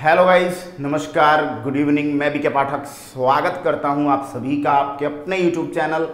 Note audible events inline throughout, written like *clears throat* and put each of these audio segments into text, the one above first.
Hello guys नमस्कार good evening मैं B K Pathak स्वागत करता हूँ आप सभी का आपके अपने YouTube channel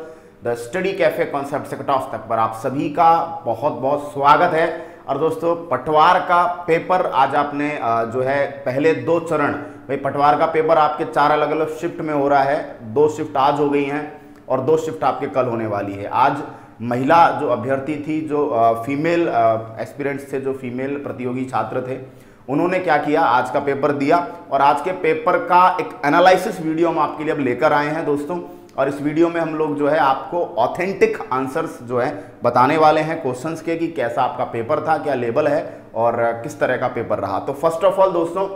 the study cafe concept से कट ऑफ़ तक पर। आप सभी का बहुत बहुत स्वागत है। और दोस्तों, पटवार का पेपर आज आपने जो है, पहले दो चरण। भाई, पटवार का पेपर आपके चार अलग अलग शिफ्ट में हो रहा है। दो शिफ्ट आज हो गई हैं और दो शिफ्ट आपके कल होने वाली है। आज महिला जो अभ्यर्थी थी, जो फीमेल एक्सपीरियंस थे, जो फीमेल प्रतियोगी छात्र थे उन्होंने क्या किया? आज का पेपर दिया और आज के पेपर का एक एनालिसिस वीडियो हम आपके लिए अब लेकर आए हैं दोस्तों। और इस वीडियो में हम लोग जो है आपको ऑथेंटिक आंसर्स जो है बताने वाले हैं क्वेश्चंस के कि कैसा आपका पेपर था, क्या लेवल है और किस तरह का पेपर रहा। तो फ़र्स्ट ऑफ़ ऑल दोस्तों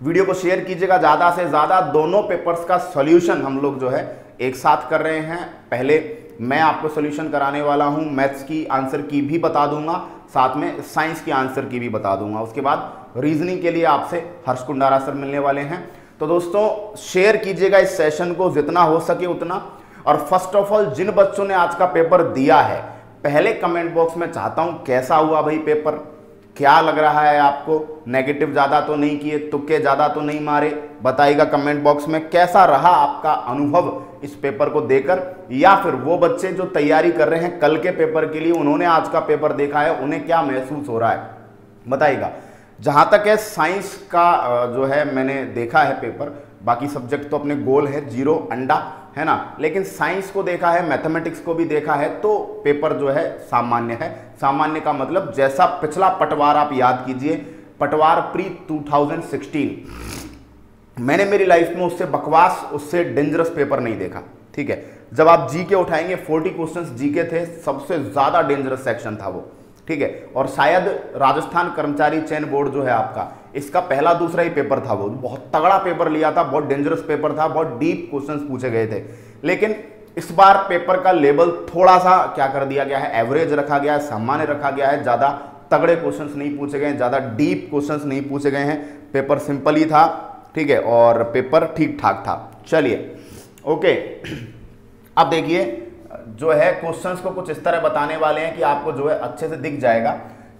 वीडियो को शेयर कीजिएगा। ज़्यादा से ज़्यादा दोनों पेपर्स का सोल्यूशन हम लोग जो है एक साथ कर रहे हैं। पहले मैं आपको सोल्यूशन कराने वाला हूँ मैथ्स की आंसर की भी बता दूँगा। साथ में साइंस की आंसर की भी बता दूँगा। उसके बाद रीजनिंग के लिए आपसे हर्ष कुंडारा सर मिलने वाले हैं। तो दोस्तों शेयर कीजिएगा इस सेशन को, जितना हो सके उतना। और फ़र्स्ट ऑफ़ ऑल जिन बच्चों ने आज का पेपर दिया है, पहले कमेंट बॉक्स में चाहता हूँ, कैसा हुआ भाई पेपर क्या लग रहा है आपको? नेगेटिव ज़्यादा तो नहीं किए, तुक्के ज़्यादा तो नहीं मारे? बताइएगा कमेंट बॉक्स में कैसा रहा आपका अनुभव इस पेपर को देकर, या फिर वो बच्चे जो तैयारी कर रहे हैं कल के पेपर के लिए, उन्होंने आज का पेपर देखा है, उन्हें क्या महसूस हो रहा है? बताइएगा। जहाँ तक है साइंस का जो है, मैंने देखा है पेपर बाकी सब्जेक्ट तो अपने गोल है ज़ीरो अंडा। है ना? लेकिन साइंस को देखा है मैथमेटिक्स को भी देखा है तो पेपर जो है सामान्य है। सामान्य का मतलब जैसा पिछला पटवार आप याद कीजिए, पटवार प्री 2016 मैंने मेरी लाइफ में उससे बकवास, उससे डेंजरस पेपर नहीं देखा, ठीक है? जब आप जी के उठाएँगे 40 क्वेश्चंस जी के थे, सबसे ज़्यादा डेंजरस सेक्शन था वो, ठीक है? और शायद राजस्थान कर्मचारी चयन बोर्ड जो है आपका इसका पहला दूसरा ही पेपर था वो। बहुत तगड़ा पेपर लिया था, बहुत डेंजरस पेपर था, बहुत डीप क्वेश्चंस पूछे गए थे। लेकिन इस बार पेपर का लेवल थोड़ा सा क्या कर दिया गया है? एवरेज रखा गया है, सामान्य रखा गया है, ज़्यादा तगड़े क्वेश्चंस नहीं पूछे गए हैं, ज़्यादा डीप क्वेश्चंस नहीं पूछे गए हैं। पेपर सिंपल ही था, ठीक है, और पेपर ठीक ठाक था। चलिए, ओके। अब देखिए, जो है क्वेश्चंस को कुछ इस तरह बताने वाले हैं कि आपको जो है अच्छे से दिख जाएगा।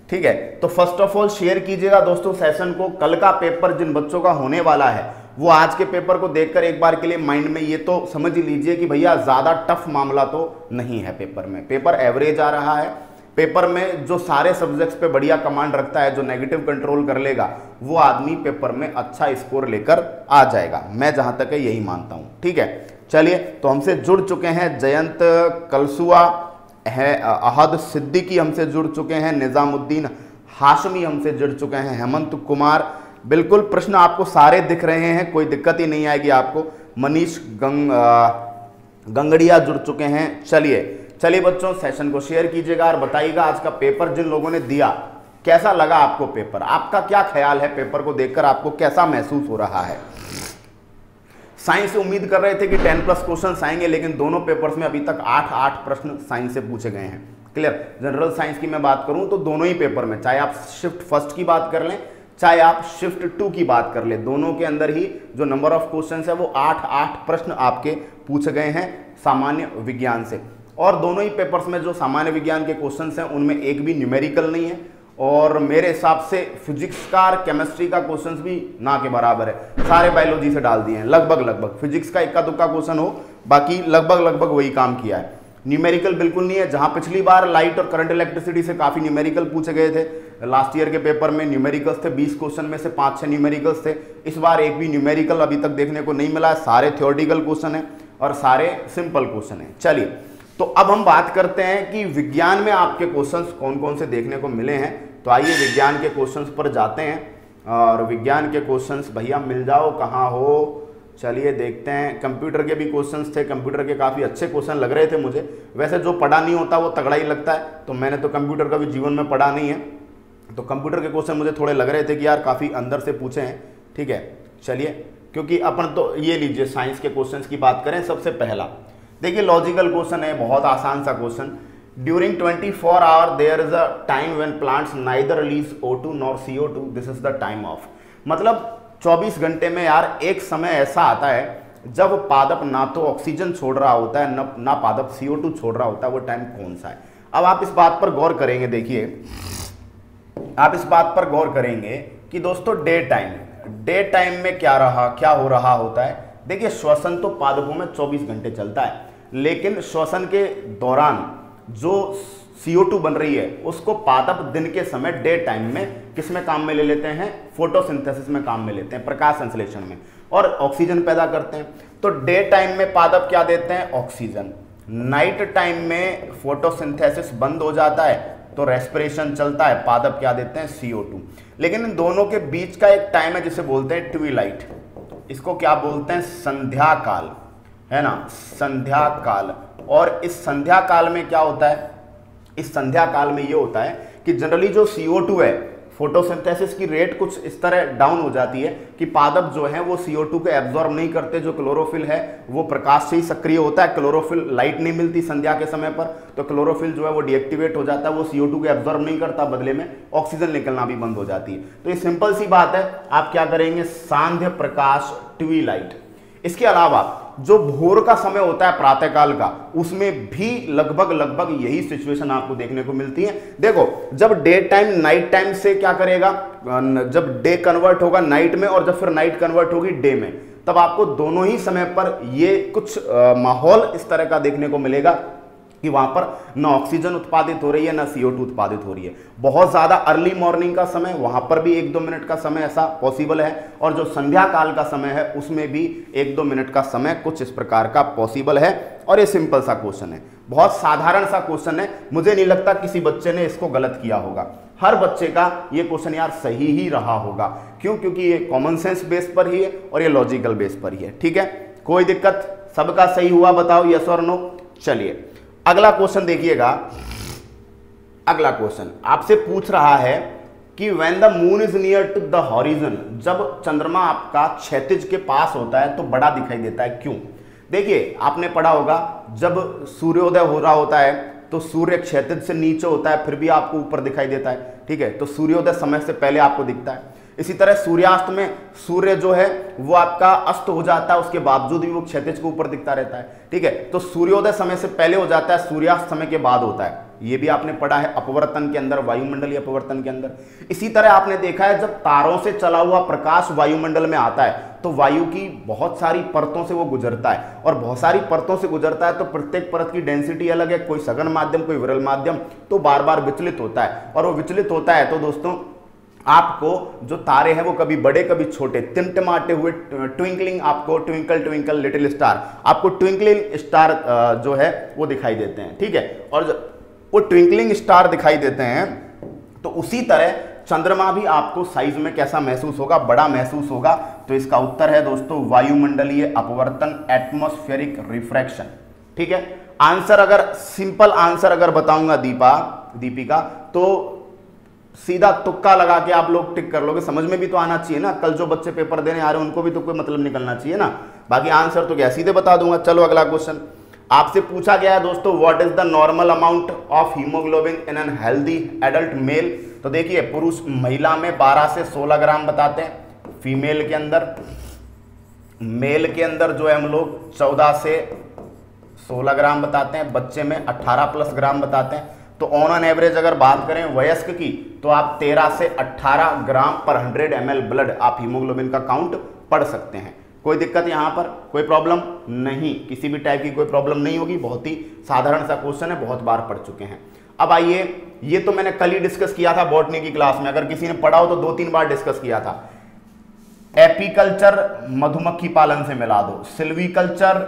ठीक है? तो फ़र्स्ट ऑफ़ ऑल शेयर कीजिएगा दोस्तों सेशन को। कल का पेपर जिन बच्चों का होने वाला है, वो आज के पेपर को देखकर एक बार के लिए माइंड में ये तो समझ लीजिए कि भैया, ज़्यादा टफ मामला तो नहीं है पेपर में। पेपर एवरेज आ रहा है। पेपर में जो सारे सब्जेक्ट्स पे बढ़िया कमांड रखता है, जो नेगेटिव कंट्रोल कर लेगा, वो आदमी पेपर में अच्छा स्कोर लेकर आ जाएगा। मैं जहाँ तक है, यही मानता हूँ। ठीक है? चलिए तो हमसे जुड़ चुके हैं जयंत कलसुआ। है, अहद सिद्दीकी हमसे जुड़ चुके हैं, निज़ामुद्दीन हाशमी हमसे जुड़ चुके हैं, हेमंत कुमार। बिल्कुल प्रश्न आपको सारे दिख रहे हैं, कोई दिक्कत ही नहीं आएगी आपको। मनीष गंग गंगड़िया जुड़ चुके हैं। चलिए चलिए बच्चों सेशन को शेयर कीजिएगा और बताइएगा आज का पेपर जिन लोगों ने दिया, कैसा लगा आपको पेपर आपका क्या ख्याल है पेपर को देखकर आपको कैसा महसूस हो रहा है? साइंस से उम्मीद कर रहे थे कि टेन प्लस क्वेश्चन आएँगे, लेकिन दोनों पेपर्स में अभी तक आठ आठ प्रश्न साइंस से पूछे गए हैं। क्लियर जनरल साइंस की मैं बात करूँ तो दोनों ही पेपर में, चाहे आप शिफ्ट फ़र्स्ट की बात कर लें, चाहे आप शिफ्ट टू की बात कर ले, दोनों के अंदर ही जो नंबर ऑफ़ क्वेश्चन है वो आठ आठ प्रश्न आपके पूछे गए हैं सामान्य विज्ञान से। और दोनों ही पेपर्स में जो सामान्य विज्ञान के क्वेश्चन हैं, उनमें एक भी न्यूमेरिकल नहीं है। और मेरे हिसाब से फिजिक्स का और केमिस्ट्री का क्वेश्चंस भी ना के बराबर है। सारे बायोलॉजी से डाल दिए हैं। लगभग लगभग। फिजिक्स का इक्का दुक्का क्वेश्चन हो, बाकी लगभग लगभग वही काम किया है। न्यूमेरिकल बिल्कुल नहीं है। जहाँ पिछली बार लाइट और करंट इलेक्ट्रिसिटी से काफ़ी न्यूमेरिकल पूछे गए थे। लास्ट ईयर के पेपर में न्यूमेरिकल्स थे। 20 क्वेश्चन में से पाँच छः न्यूमेरिकल्स थे। इस बार एक भी न्यूमेरिकल अभी तक देखने को नहीं मिला है। सारे थियोरटिकल क्वेश्चन है और सारे सिंपल क्वेश्चन है। चलिए तो अब हम बात करते हैं कि विज्ञान में आपके क्वेश्चंस कौन कौन से देखने को मिले हैं। तो आइए विज्ञान के क्वेश्चंस पर जाते हैं और विज्ञान के क्वेश्चंस भैया मिल जाओ, कहाँ हो? चलिए देखते हैं। कंप्यूटर के भी क्वेश्चंस थे, कंप्यूटर के काफ़ी अच्छे क्वेश्चन लग रहे थे मुझे। वैसे जो पढ़ा नहीं होता वो तगड़ा ही लगता है तो मैंने तो कंप्यूटर का भी जीवन में पढ़ा नहीं है। तो कंप्यूटर के क्वेश्चन मुझे थोड़े लग रहे थे कि यार काफ़ी अंदर से पूछे हैं। ठीक है, चलिए, क्योंकि अपन तो ये लीजिए साइंस के क्वेश्चन की बात करें सबसे पहला। देखिए लॉजिकल क्वेश्चन है, बहुत आसान सा question during 24 four hour there is a time when plants neither release O2 nor CO2 this is the time of मतलब 24 घंटे में यार एक समय ऐसा आता है, जब पादप ना तो ऑक्सीजन छोड़ रहा होता है, न ना पादप CO2 छोड़ रहा होता है, वो टाइम कौन सा है? अब आप इस बात पर गौर करेंगे, देखिए। आप इस बात पर गौर करेंगे कि दोस्तों डे टाइम डे टाइम में क्या रहा, क्या हो रहा होता है? देखिए, श्वसन तो पादपों में 24 घंटे चलता है। लेकिन श्वसन के दौरान जो CO2 बन रही है, उसको पादप दिन के समय डे टाइम में किसमें काम में ले लेते हैं? फोटोसिंथेसिस में काम में लेते हैं, प्रकाश संश्लेषण में। और ऑक्सीजन पैदा करते हैं। तो डे टाइम में पादप क्या देते हैं? ऑक्सीजन नाइट टाइम में फोटोसिंथेसिस बंद हो जाता है तो रेस्पिरेशन चलता है, पादप क्या देते हैं? CO2 लेकिन इन दोनों के बीच का एक टाइम है, जिसे बोलते हैं ट्वीलाइट इसको क्या बोलते हैं? संध्या काल है ना? संध्या काल और इस संध्या काल में क्या होता है? इस संध्या काल में ये होता है कि जनरली जो CO2 है फोटोसिंथेसिस की रेट कुछ इस तरह डाउन हो जाती है कि पादप जो है, वो CO2 को एब्जॉर्ब नहीं करते, जो क्लोरोफिल है, वो प्रकाश से ही सक्रिय होता है। क्लोरोफिल लाइट नहीं मिलती संध्या के समय पर तो क्लोरोफिल जो है, वो डीएक्टिवेट हो जाता है, वो CO2 को एब्जॉर्ब नहीं करता बदले में ऑक्सीजन निकलना भी बंद हो जाती है। तो ये सिंपल सी बात है, आप क्या करेंगे? सांध्य प्रकाश ट्वीलाइट इसके अलावा जो भोर का समय होता है प्रातःकाल का, उसमें भी लगभग लगभग यही सिचुएशन आपको देखने को मिलती है। देखो, जब डे टाइम नाइट टाइम से क्या करेगा? जब डे कन्वर्ट होगा नाइट में और जब फिर नाइट कन्वर्ट होगी डे में, तब आपको दोनों ही समय पर ये कुछ माहौल इस तरह का देखने को मिलेगा। कि वहाँ पर ना ऑक्सीजन उत्पादित हो रही है, ना सीओ उत्पादित हो रही है। बहुत ज़्यादा अर्ली मॉर्निंग का समय, वहाँ पर भी एक दो मिनट का समय ऐसा पॉसिबल है और जो संध्या काल का समय है, उसमें भी एक दो मिनट का समय कुछ इस प्रकार का पॉसिबल है। और ये सिंपल सा क्वेश्चन है। बहुत साधारण सा क्वेश्चन है। मुझे नहीं लगता किसी बच्चे ने इसको गलत किया होगा। हर बच्चे का ये क्वेश्चन यार सही ही रहा होगा। क्यों? क्योंकि ये कॉमन सेंस बेस पर ही है और ये लॉजिकल बेस पर ही है। ठीक है? कोई दिक्कत? सबका सही हुआ, बताओ यस और नो चलिए। अगला क्वेश्चन देखिएगा। अगला क्वेश्चन आपसे पूछ रहा है कि when the moon is near to the horizon जब चंद्रमा आपका क्षैतिज के पास होता है तो बड़ा दिखाई देता है। क्यों? देखिए, आपने पढ़ा होगा, जब सूर्योदय हो रहा होता है तो सूर्य क्षैतिज से नीचे होता है, फिर भी आपको ऊपर दिखाई देता है। ठीक है तो सूर्योदय समय से पहले आपको दिखता है। इसी तरह सूर्यास्त में सूर्य जो है, वो आपका अस्त हो जाता है, उसके बावजूद भी वो क्षैतिज के ऊपर दिखता रहता है, ठीक है? तो सूर्योदय समय से पहले हो जाता है, सूर्यास्त समय के बाद होता है। ये भी आपने पढ़ा है अपवर्तन के अंदर, वायुमंडलीय अपवर्तन के अंदर। इसी तरह आपने देखा है, जब तारों से चला हुआ प्रकाश वायुमंडल में आता है तो वायु की बहुत सारी परतों से वो गुजरता है, और बहुत सारी परतों से गुजरता है तो प्रत्येक परत की डेंसिटी अलग है, कोई सघन माध्यम, कोई विरल माध्यम तो बार बार विचलित होता है। और वो विचलित होता है तो दोस्तों आपको जो तारे हैं वो कभी बड़े, कभी छोटे टिमटिमाते हुए ट्विंकलिंग आपको ट्विंकल ट्विंकल लिटिल स्टार आपको ट्विंकलिंग स्टार जो है वो दिखाई देते हैं, ठीक है? और वो ट्विंकलिंग स्टार दिखाई देते हैं तो उसी तरह चंद्रमा भी आपको साइज़ में कैसा महसूस होगा, बड़ा महसूस होगा तो इसका उत्तर है दोस्तों, वायुमंडलीय अपवर्तन एटमोस्फेरिक रिफ्रैक्शन ठीक है? आंसर अगर सिंपल आंसर अगर बताऊँगा दीपा, दीपिका तो सीधा तुक्का लगा के आप लोग टिक कर लोगे। समझ में भी तो आना चाहिए ना। कल जो बच्चे पेपर देने आ रहे हैं, उनको भी तो कोई मतलब निकलना चाहिए ना। बाकी आंसर तो क्या, सीधे बता दूँगा। चलो अगला क्वेश्चन आपसे पूछा गया है दोस्तों what is the normal amount of haemoglobin in an healthy adult male तो देखिए, पुरुष महिला में 12 से 16 ग्राम बताते हैं। फीमेल के अंदर, मेल के अंदर जो है हम लोग 14 से 16 ग्राम बताते हैं। बच्चे में 18 प्लस ग्राम बताते हैं। तो ऑन एन एवरेज अगर बात करें वयस्क की तो आप 13 से 18 ग्राम पर 100 एम ब्लड आप हीमोग्लोबिन का काउंट पढ़ सकते हैं। कोई दिक्कत यहाँ पर? कोई प्रॉब्लम नहीं। किसी भी टाइप की कोई प्रॉब्लम नहीं होगी। बहुत ही साधारण सा क्वेश्चन है। बहुत बार पढ़ चुके हैं। अब आइए, ये तो मैंने कल ही डिस्कस किया था बॉटनी की क्लास में। अगर किसी ने पढ़ा हो तो दो तीन बार डिस्कस किया था। एपीकल्चर मधुमक्खी पालन से मिला दो। सिल्वीकल्चर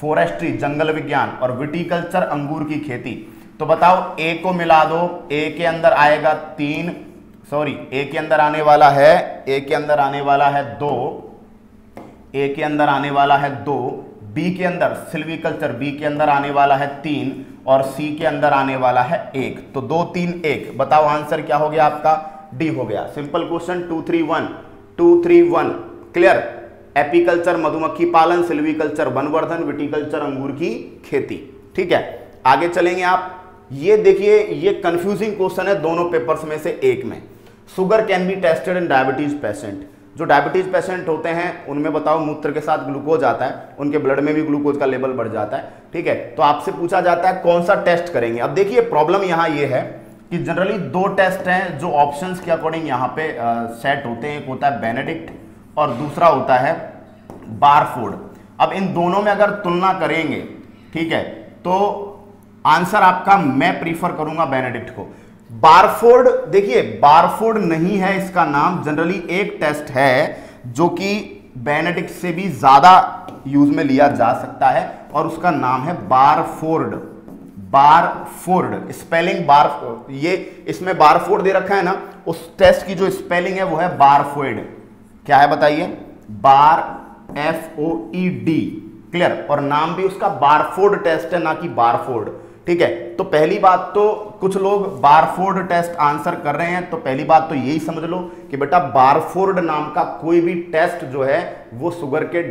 फॉरेस्ट्री जंगल विज्ञान और विटीकल्चर अंगूर की खेती। तो बताओ ए को मिला दो ए के अंदर आएगा तीन सॉरी ए के अंदर आने वाला है ए के अंदर आने वाला है दो ए के अंदर आने वाला है दो बी के अंदर सिल्वीकल्चर बी के अंदर आने वाला है तीन, और सी के अंदर आने वाला है एक। तो दो, तीन, एक। बताओ आंसर क्या हो गया आपका? डी हो गया। Simple question two three one two three one clear apiculture मधुमक्खी पालन सिल्वीकल्चर वनवर्धन, विटिकल्चर, अंगूर की खेती। ठीक है? आगे चलेंगे आप। ये देखिए, ये कंफ्यूजिंग क्वेश्चन है दोनों पेपर्स में से एक में। Sugar can be tested in diabetes patient जो डायबिटीज़ पेशेंट होते हैं, उनमें बताओ, मूत्र के साथ ग्लूकोज आता है, उनके ब्लड में भी ग्लूकोज का लेवल बढ़ जाता है, ठीक है? तो आपसे पूछा जाता है, कौन सा टेस्ट करेंगे? अब देखिए प्रॉब्लम यहाँ ये है कि जनरली दो टेस्ट हैं जो ऑप्शंस के अकॉर्डिंग यहाँ पे सेट होते हैं। एक होता है बेनेडिक्ट और दूसरा होता है बारफोर्ड अब इन दोनों में अगर तुलना करेंगे, ठीक है? तो आंसर आपका मैं प्रीफर करूँगा बेनेडिक्ट को। बारफोर्ड, देखिए, बारफोर्ड नहीं है इसका नाम, जनरली एक टेस्ट है जो कि बेनेडिक्ट से भी ज़्यादा यूज़ में लिया जा सकता है और उसका नाम है बारफोर्ड। बारफोर्ड, स्पेलिंग बार, ये इसमें बारफोर्ड दे रखा है ना, उस टेस्ट की जो स्पेलिंग है वो है बारफोइड क्या है बताइए? Bar, F O E D, clear? और नाम भी उसका बारफोर्ड टेस्ट है, ना कि बारफोर्ड। ठीक है? तो पहली बात तो कुछ लोग बारफोर्ड टेस्ट आंसर कर रहे हैं तो पहली बात तो यही समझ लो कि बेटा बारफोर्ड नाम का कोई भी टेस्ट जो है, वो शुगर के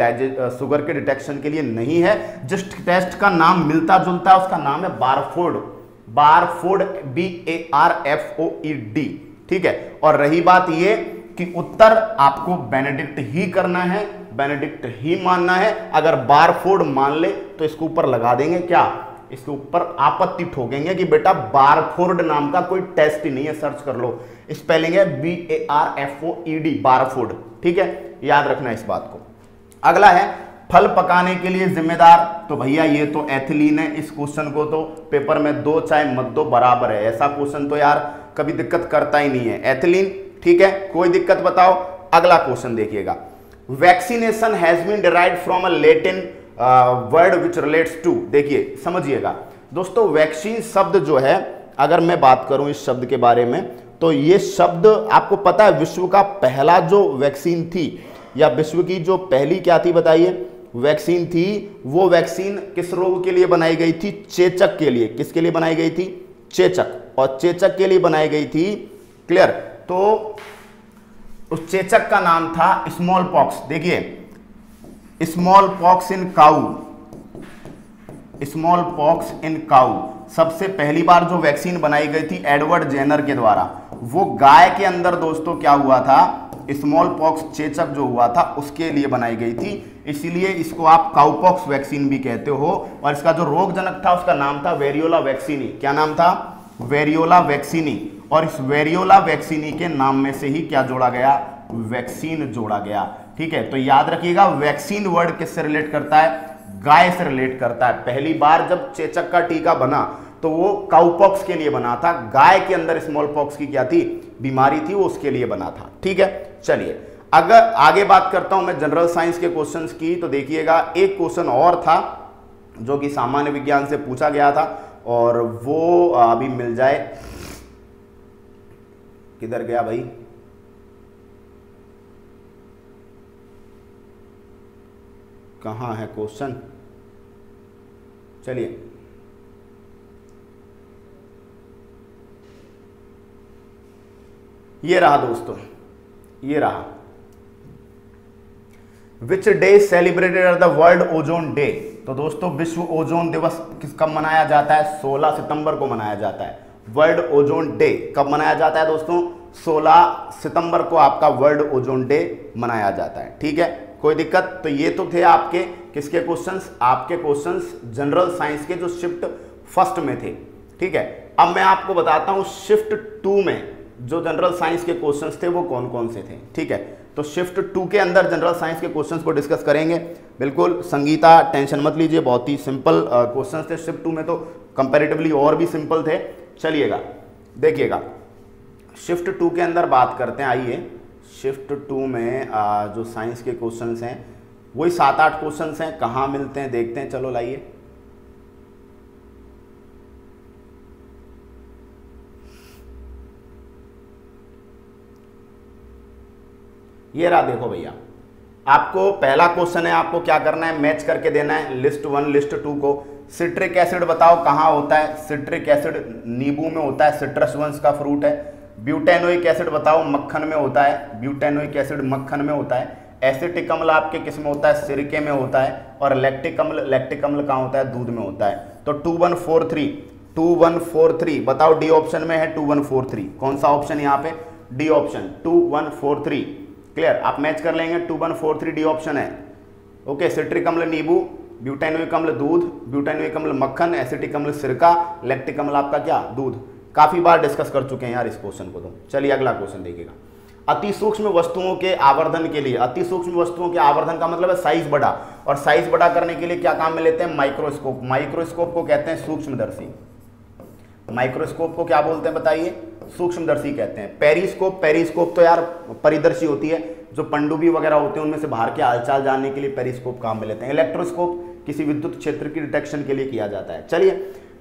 शुगर के डिटेक्शन के लिए नहीं है। जिस टेस्ट का नाम मिलता जुलता है, उसका नाम है Barfoed. Barfoed B A R F O E D ठीक है? और रही बात ये कि उत्तर आपको बेनेडिक्ट ही करना है, बेनेडिक्ट ही मानना है। अगर बारफोर्ड मान ले तो इसके ऊपर लगा देंगे क्या? इसके ऊपर आपत्ति ठोकेंगे कि बेटा बारफोर्ड नाम का कोई टेस्ट ही नहीं है, सर्च कर लो। स्पेलिंग है B A R F O E D Barfoed. ठीक है? याद रखना इस बात को। अगला है, फल पकाने के लिए जिम्मेदार। तो भैया, ये तो एथिलीन है, इस क्वेश्चन को तो पेपर में दो चाहे मत दो, बराबर है। ऐसा क्वेश्चन तो यार कभी दिक्कत करता ही नहीं है। एथिलीन, ठीक है? कोई दिक्कत बताओ। अगला क्वेश्चन देखिएगा। Vaccination has been derive from a Latin word which relates to देखिए, समझिएगा। दोस्तों वैक्सीन शब्द जो है, अगर मैं बात करूँ इस शब्द के बारे में तो ये शब्द, आपको पता है, विश्व का पहला जो वैक्सीन थी, या विश्व की जो पहली क्या थी बताइए? वैक्सीन थी, वो वैक्सीन किस रोग के लिए बनाई गई थी? चेचक के लिए। किसके लिए बनाई गई थी? चेचक। और चेचक के लिए बनाई गई थी क्लियर तो उस चेचक का नाम था स्मॉल पॉक्स देखिए smallpox in cow smallpox in cow सबसे पहली बार जो वैक्सीन बनाई गई थी एडवर्ड जेनर के द्वारा, वो गाय के अंदर दोस्तों क्या हुआ था? स्मॉल पॉक्स चेचक जो हुआ था, उसके लिए बनाई गई थी। इसीलिए इसको आप काउपॉक्स वैक्सीन भी कहते हो। और इसका जो रोगजनक था, उसका नाम था वेरियोला वैक्सीनी क्या नाम था? वेरियोला वैक्सीनी और इस वेरियोला वैक्सीनी के नाम में से ही क्या जोड़ा गया? वैक्सीन जोड़ा गया। ठीक है? तो याद रखिएगा वैक्सीन वर्ड किससे रिलेट करता है? गाय से रिलेट करता है। पहली बार जब चेचक का टीका बना तो वो काउपॉक्स के लिए बना था। गाय के अंदर स्मॉल पॉक्स की क्या थी? बीमारी थी, वो उसके लिए बना था। ठीक है? चलिए, अगर आगे बात करता हूँ मैं जनरल साइंस के क्वेश्चंस की तो देखिएगा, एक क्वेश्चन और था, जो कि सामान्य विज्ञान से पूछा गया था, और वो अभी मिल जाए। किधर गया भाई? कहाँ है क्वेश्चन? चलिए। ये रहा दोस्तों, ये रहा। Which day celebrated are the world ozone day तो दोस्तों, विश्व ओजोन दिवस किस कब मनाया जाता है? 16 सितंबर को मनाया जाता है। वर्ल्ड ओजोन डे कब मनाया जाता है दोस्तों? 16 सितंबर को आपका वर्ल्ड ओजोन डे मनाया जाता है। ठीक है? कोई दिक्कत? तो ये तो थे आपके, किसके क्वेश्चंस आपके क्वेश्चंस जनरल साइंस के जो शिफ्ट फ़र्स्ट में थे। ठीक है? अब मैं आपको बताता हूँ शिफ्ट टू में जो जनरल साइंस के क्वेश्चंस थे वो कौन कौन से थे। ठीक है? तो शिफ्ट टू के अंदर जनरल साइंस के क्वेश्चंस को डिस्कस करेंगे। बिल्कुल, संगीता टेंशन मत लीजिए, बहुत ही सिंपल क्वेश्चंस थे शिफ्ट टू में तो कंपेरेटिवली और भी सिंपल थे। चलिएगा, देखिएगा। शिफ्ट टू के अंदर बात करते हैं, आइए। शिफ्ट टू में आ, जो साइंस के क्वेश्चंस हैं वही सात आठ क्वेश्चंस हैं कहाँ मिलते हैं देखते हैं चलो लाइए। ये रहा देखो भैया। आपको पहला क्वेश्चन है आपको क्या करना है मैच करके देना है लिस्ट वन लिस्ट टू को। सिट्रिक एसिड बताओ कहाँ होता है? सिट्रिक एसिड नींबू में होता है सिट्रस वंश का फ्रूट है। ब्यूटेनोइक एसिड बताओ मक्खन में होता है, ब्यूटेनोइक एसिड मक्खन में होता है। एसिटिक अम्ल आपके किसमें होता है? सिरके में होता है और लैक्टिक अम्ल लैक्टिक अम्ल कहाँ होता है? दूध में होता है। तो two one four three two one four three बताओ डी ऑप्शन में है टू वन फोर थ्री कौन सा ऑप्शन यहाँ पे? D option two one four three clear आप मैच कर लेंगे two one four three D option है। ओके सिट्रिक अम्ल नींबू, ब्यूटेनोइक अम्ल दूध, ब्यूटेनोइक अम्ल मक्खन, एसिटिक अम्ल सिरका, लैक्टिक अम्ल आपका क्या? दूध। काफ़ी बार डिस्कस कर चुके हैं यार इस क्वेश्चन को तो चलिए अगला क्वेश्चन देखिएगा। अति सूक्ष्म वस्तुओं के आवर्धन के लिए, अति सूक्ष्म वस्तुओं के आवर्धन का मतलब है साइज़ बड़ा। और साइज़ बड़ा करने के लिए क्या काम में लेते हैं? माइक्रोस्कोप माइक्रोस्कोप को कहते हैं सूक्ष्मदर्शी। माइक्रोस्कोप को क्या बोलते हैं बताइए? सूक्ष्मदर्शी कहते हैं। पेरिस्कोप पेरिस्कोप तो यार परिदर्शी होती है। जो पंडुबी वगैरह होते हैं, उनमें से बाहर के हालचाल जानने के लिए पेरिस्कोप काम में लेते हैं। इलेक्ट्रोस्कोप किसी विद्युत क्षेत्र की डिटेक्शन के लिए किया जाता है। चलिए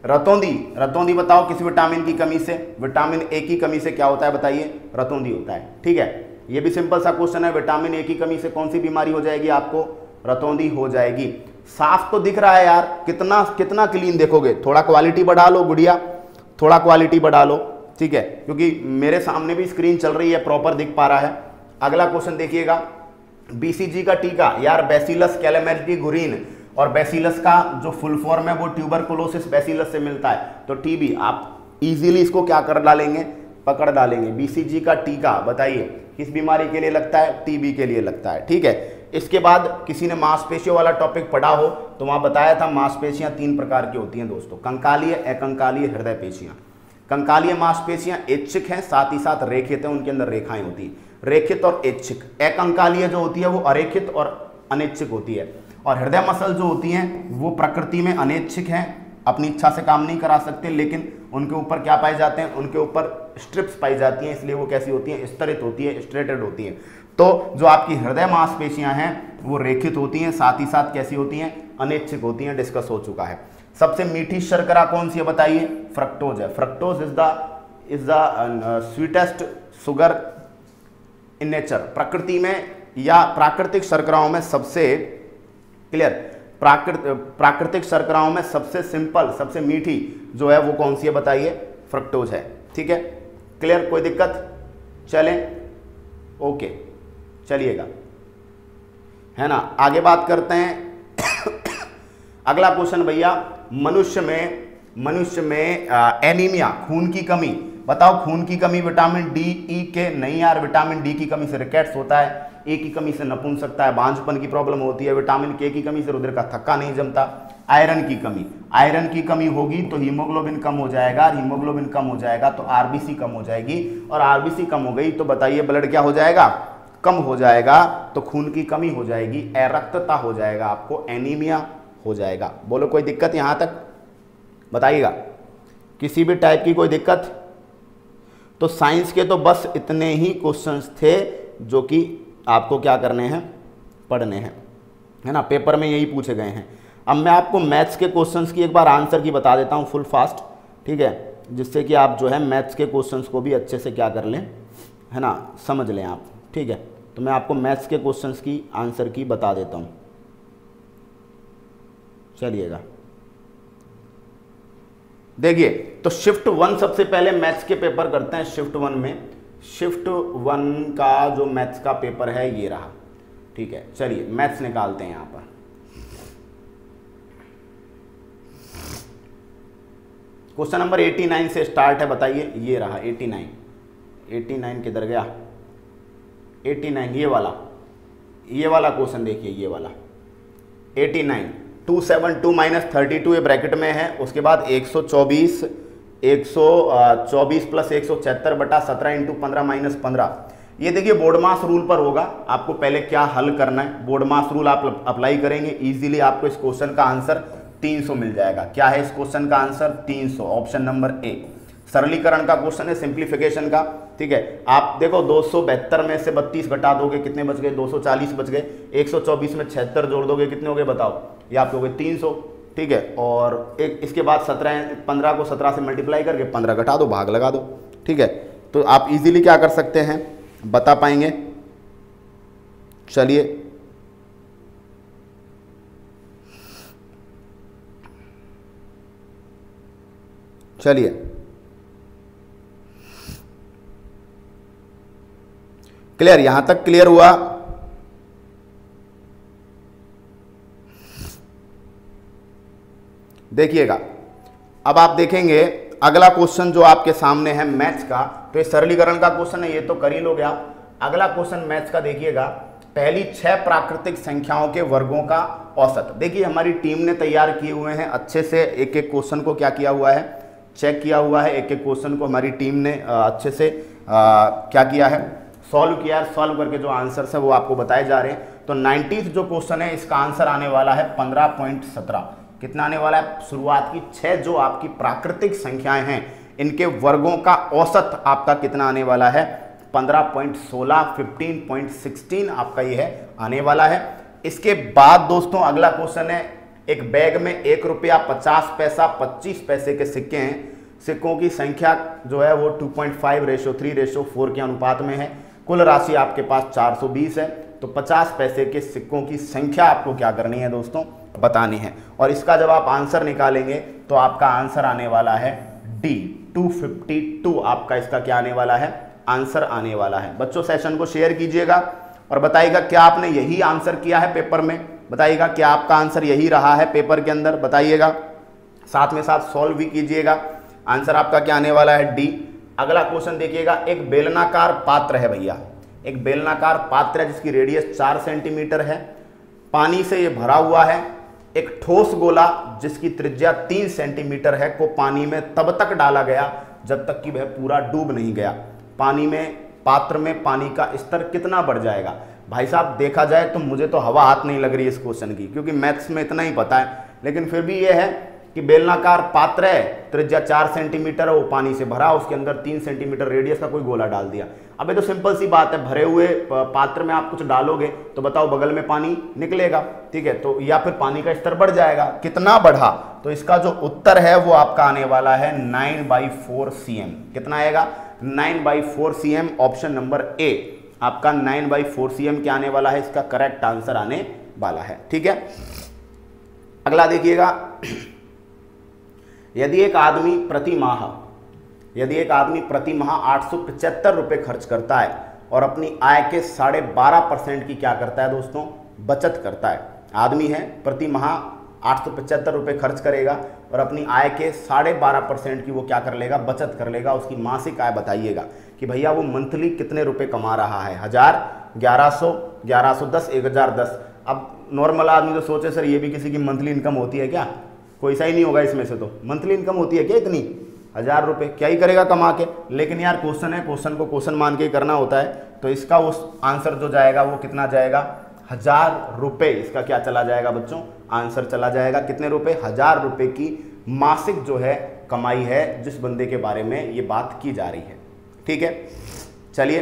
रतौंदी रतौंदी बताओ किस विटामिन की कमी से? विटामिन ए की कमी से क्या होता है बताइए? रतौंदी होता है। ठीक है? ये भी सिंपल सा क्वेश्चन है। विटामिन ए की कमी से कौन सी बीमारी हो जाएगी आपको? रतौंदी हो जाएगी। साफ़ तो दिख रहा है यार। कितना कितना क्लीन देखोगे? थोड़ा क्वालिटी बढ़ा लो गुड़िया। थोड़ा क्वालिटी बढ़ा लो। ठीक है? क्योंकि मेरे सामने भी स्क्रीन चल रही है प्रॉपर दिख पा रहा है। अगला क्वेश्चन देखिएगा। बीसीजी का टीका। यार बेसिलस कैलेमेरिटी गुरीन और बेसिलस का जो फुल फॉर्म है वो ट्यूबरकुलोसिस बेसिलस से मिलता है। तो टीबी आप इजीली इसको क्या कर डालेंगे? पकड़ डालेंगे। बीसीजी का टीका, बताइए, किस बीमारी के लिए लगता है? टीबी के लिए लगता है, ठीक है? इसके बाद किसी ने मांसपेशियों वाला टॉपिक पढ़ा हो तो वहाँ बताया था मांसपेशियाँ तीन प्रकार की होती हैं दोस्तों। कंकालीय, अकंकालीय, हृदय पेशियाँ। कंकालीय मांसपेशियाँ ऐच्छिक हैं, साथ ही साथ रेखित हैं, उनके अंदर रेखाएँ होती हैं। रेखित और ऐच्छिक। अकंकालीय जो होती है वो अरेखित और अनैच्छिक होती है। और हृदय मसल जो होती हैं, वो प्रकृति में अनैच्छिक हैं, अपनी इच्छा से काम नहीं करा सकते, लेकिन उनके ऊपर क्या पाए जाते हैं? उनके ऊपर स्ट्रिप्स पाई जाती हैं, इसलिए वो कैसी होती हैं? स्तरित होती है स्ट्रेटेड होती हैं। तो जो आपकी हृदय मांसपेशियाँ हैं, वो रेखित होती हैं, साथ ही साथ कैसी होती हैं? अनैच्छिक होती हैं डिस्कस हो चुका है। सबसे मीठी शर्करा कौन सी है बताइए? फ्रक्टोज है। Fructose is the is the sweetest sugar in nature प्रकृति में या प्राकृतिक शर्कराओं में सबसे क्लियर प्राकृत प्राकृतिक शर्कराओं में सबसे सिंपल सबसे मीठी जो है वो कौन सी है बताइए? फ्रक्टोज है। ठीक है? क्लियर कोई दिक्कत? चलें। ओके चलिएगा। है ना? आगे बात करते हैं। *coughs* अगला क्वेश्चन भैया मनुष्य में मनुष्य में आ, एनीमिया खून की कमी। बताओ खून की कमी विटामिन डी ई के नहीं यार विटामिन डी की कमी से रिकेट्स होता है। ए की कमी से नपुंसकता सकता है, बांझपन की प्रॉब्लम होती है विटामिन के की कमी से रुद्र का थक्का नहीं जमता। आयरन की कमी आयरन की कमी होगी तो हीमोग्लोबिन कम हो जाएगा हीमोग्लोबिन कम हो जाएगा तो आरबीसी कम हो जाएगी। और आरबीसी कम हो गई तो बताइए ब्लड क्या हो जाएगा? कम हो जाएगा तो खून की कमी हो जाएगी, अरक्तता हो जाएगा, आपको एनीमिया हो जाएगा। बोलो, कोई दिक्कत यहाँ तक? बताइएगा। किसी भी टाइप की कोई दिक्कत? तो साइंस के तो बस इतने ही क्वेश्चंस थे जो कि आपको क्या करने हैं? पढ़ने हैं। है ना? पेपर में यही पूछे गए हैं। अब मैं आपको मैथ्स के क्वेश्चंस की एक बार आंसर की बता देता हूँ फुल फास्ट, ठीक है? जिससे कि आप जो है मैथ्स के क्वेश्चंस को भी अच्छे से क्या कर लें, है ना? समझ लें आप, ठीक है? तो मैं आपको मैथ्स के क्वेश्चंस की आंसर की बता देता हूँ। चलिएगा। देखिए तो शिफ्ट वन सबसे पहले मैथ्स के पेपर करते हैं, शिफ्ट वन में। शिफ्ट वन का जो मैथ्स का पेपर है, ये रहा। ठीक है, चलिए मैथ्स निकालते हैं यहाँ पर। क्वेश्चन नंबर 89 से स्टार्ट है, बताइए, ये रहा 89 89 किधर गया? 89 ये वाला। ये वाला क्वेश्चन देखिए, ये वाला। 89 two seven two minus thirty ये ब्रैकेट में है, उसके बाद 124 एक सौ चौबीस प्लस एक सौ छिहत्तर बटा सत्रह इंटू पंद्रह माइनस पंद्रह। ये देखिए बोर्ड मास रूल पर होगा। आपको पहले क्या हल करना है? बोर्ड मास रूल आप अप्लाई करेंगे। इजीली आपको इस क्वेश्चन का आंसर 300 मिल जाएगा। क्या है इस क्वेश्चन का आंसर 300 ऑप्शन नंबर ए सरलीकरण का क्वेश्चन है सिंप्लीफिकेशन का। ठीक है? आप देखो, दो सौ बहत्तर में से 32 घटा दोगे, कितने बच गए? 240 बच गए। 124 में छिहत्तर जोड़ दोगे, कितने हो गए? बताओ। ये आप गए तीन ठीक है, और एक इसके बाद सत्रह, पंद्रह को सत्रह से मल्टीप्लाई करके पंद्रह घटा दो, भाग लगा दो, ठीक है? तो आप इजीली क्या कर सकते हैं? बता पाएँगे? चलिए। चलिए। क्लियर? यहाँ तक क्लियर हुआ? देखिएगा। अब आप देखेंगे अगला क्वेश्चन जो आपके सामने है मैथ्स का तो ये सरलीकरण का क्वेश्चन है ये तो कर ही लोगे आप। अगला क्वेश्चन मैथ्स का देखिएगा। पहली छह प्राकृतिक संख्याओं के वर्गों का औसत। देखिए हमारी टीम ने तैयार किए हुए हैं अच्छे से। एक एक क्वेश्चन को क्या किया हुआ है? चेक किया हुआ है। एक एक क्वेश्चन को हमारी टीम ने अच्छे से आ, क्या किया है? सॉल्व किया है। सॉल्व करके जो आंसर है वो आपको बताए जा रहे हैं। तो नाइनटीथ जो क्वेश्चन है इसका आंसर आने वाला है पंद्रह पॉइंट सत्रह। कितना आने वाला है? शुरुआत की छह जो आपकी प्राकृतिक संख्याएँ हैं, इनके वर्गों का औसत आपका कितना आने वाला है? 15.16 15.16 आपका ये है, आने वाला है। इसके बाद दोस्तों, अगला क्वेश्चन है, एक बैग में एक रुपया पचास पैसा, पच्चीस पैसे के सिक्के हैं। सिक्कों की संख्या जो है वो 2.5 रेशो थ्री रेशो फोर के अनुपात में है। कुल राशि आपके पास 420 है। तो 50 पैसे के सिक्कों की संख्या आपको क्या करनी है दोस्तों? बतानी है। और इसका जब आप आंसर निकालेंगे तो आपका आंसर आने वाला है डी 252 आपका इसका क्या आने वाला है? आंसर आने वाला है। बच्चों सेशन को शेयर कीजिएगा और बताइएगा, क्या आपने यही आंसर किया है पेपर में? बताइएगा, क्या आपका आंसर यही रहा है पेपर के अंदर? बताइएगा। साथ में साथ सॉल्व भी कीजिएगा। आंसर आपका क्या आने वाला है? डी अगला क्वेश्चन देखिएगा, एक बेलनाकार पात्र है भैया। एक बेलनाकार पात्र है जिसकी रेडियस चार सेंटीमीटर है। पानी से ये भरा हुआ है। एक ठोस गोला जिसकी त्रिज्या तीन सेंटीमीटर है, को पानी में तब तक डाला गया जब तक कि वह पूरा डूब नहीं गया। पानी में, पात्र में पानी का स्तर कितना बढ़ जाएगा? भाई साहब, देखा जाए तो मुझे तो हवा हाथ नहीं लग रही इस क्वेश्चन की, क्योंकि मैथ्स में इतना ही पता है। लेकिन फिर भी यह है कि बेलनाकार पात्र है, त्रिज्या चार सेंटीमीटर है, वो पानी से भरा, उसके अंदर तीन सेंटीमीटर रेडियस का कोई गोला डाल दिया। अब तो सिंपल सी बात है, भरे हुए पात्र में आप कुछ डालोगे तो बताओ बगल में पानी निकलेगा, ठीक है? तो या फिर पानी का स्तर बढ़ जाएगा, कितना बढ़ा? तो इसका जो उत्तर है, वो आपका आने वाला है nine by four C M कितना आएगा? Nine by four C M option number A आपका nine by four C M क्या आने वाला है? इसका करेक्ट आंसर आने वाला है, ठीक है? अगला देखिएगा। *clears throat* यदि एक आदमी प्रति माह यदि एक आदमी प्रति माह आठ सौ पचहत्तर रुपये खर्च करता है और अपनी आय के साढ़े बारह परसेंट की क्या करता है दोस्तों? बचत करता है। आदमी है प्रति माह आठ सौ पचहत्तर रुपये खर्च करेगा और अपनी आय के साढ़े बारह परसेंट की वो क्या कर लेगा? बचत कर लेगा। उसकी मासिक आय बताइएगा कि भैया वो मंथली कितने रुपए कमा रहा है? हज़ार, ग्यारह सौ ग्यारह सौ दस, एक हज़ार दस। अब नॉर्मल आदमी तो सोचे, सर, ये भी किसी की मंथली इनकम होती है क्या? कोई सा ही नहीं होगा इसमें से तो। मंथली इनकम होती है क्या इतनी? हज़ार रुपये क्या ही करेगा कमा के? लेकिन यार क्वेश्चन है क्वेश्चन को क्वेश्चन मान के करना होता है। तो इसका उस आंसर जो जाएगा, वो कितना जाएगा? हज़ार रुपए। इसका क्या चला जाएगा बच्चों? आंसर चला जाएगा कितने रुपए? हज़ार रुपए की मासिक जो है, कमाई है, जिस बंदे के बारे में ये बात की जा रही है। ठीक है? चलिए,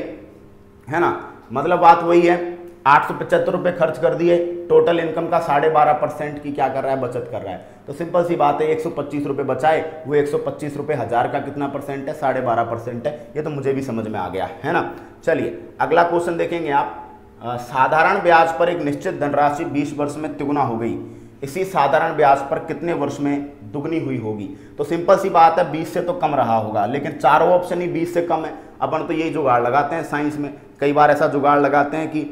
है ना? मतलब बात वही है आठ सौ पचहत्तर रुपये खर्च कर दिए। टोटल इनकम का साढ़े बारह परसेंट की क्या कर रहा है? बचत कर रहा है। तो सिंपल सी बात है, एक सौ पच्चीस रुपये बचाए, वो एक सौ पच्चीस रुपये हज़ार का कितना परसेंट है? साढ़े बारह परसेंट है। ये तो मुझे भी समझ में आ गया, है ना? चलिए, अगला क्वेश्चन देखेंगे आप। साधारण ब्याज पर एक निश्चित धनराशि 20 वर्ष में तिगुना हो गई। इसी साधारण ब्याज पर कितने वर्ष में दुगनी हुई होगी? तो सिंपल सी बात है 20 से तो कम रहा होगा, लेकिन चारों ऑप्शन ही 20 से कम है। अपन तो यही जुगाड़ लगाते हैं साइंस में। कई बार ऐसा जुगाड़ लगाते हैं कि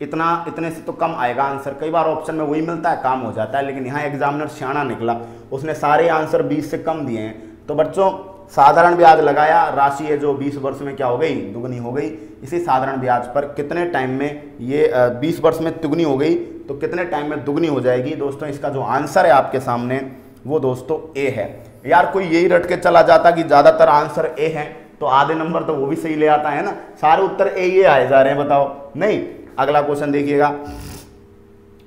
इतना, इतने से तो कम आएगा आंसर। कई बार ऑप्शन में वही मिलता है, काम हो जाता है, लेकिन यहाँ एग्जामिनर सियाणा निकला। उसने सारे आंसर बीस से कम दिए हैं। तो बच्चों, साधारण ब्याज लगाया, राशि है जो 20 वर्ष में क्या हो गई? दुगनी हो गई। इसी साधारण ब्याज पर कितने टाइम में ये 20 वर्ष में दुगनी हो गई? तो कितने टाइम में दुगनी हो जाएगी? दोस्तों, इसका जो आंसर है आपके सामने, वो दोस्तों ए है। यार, कोई यही रट के चला जाता कि ज़्यादातर आंसर ए है तो आधे नंबर तो वो भी सही ले आता है ना? सारे उत्तर ए ये आए जा रहे हैं, बताओ। नहीं अगला क्वेश्चन देखिएगा।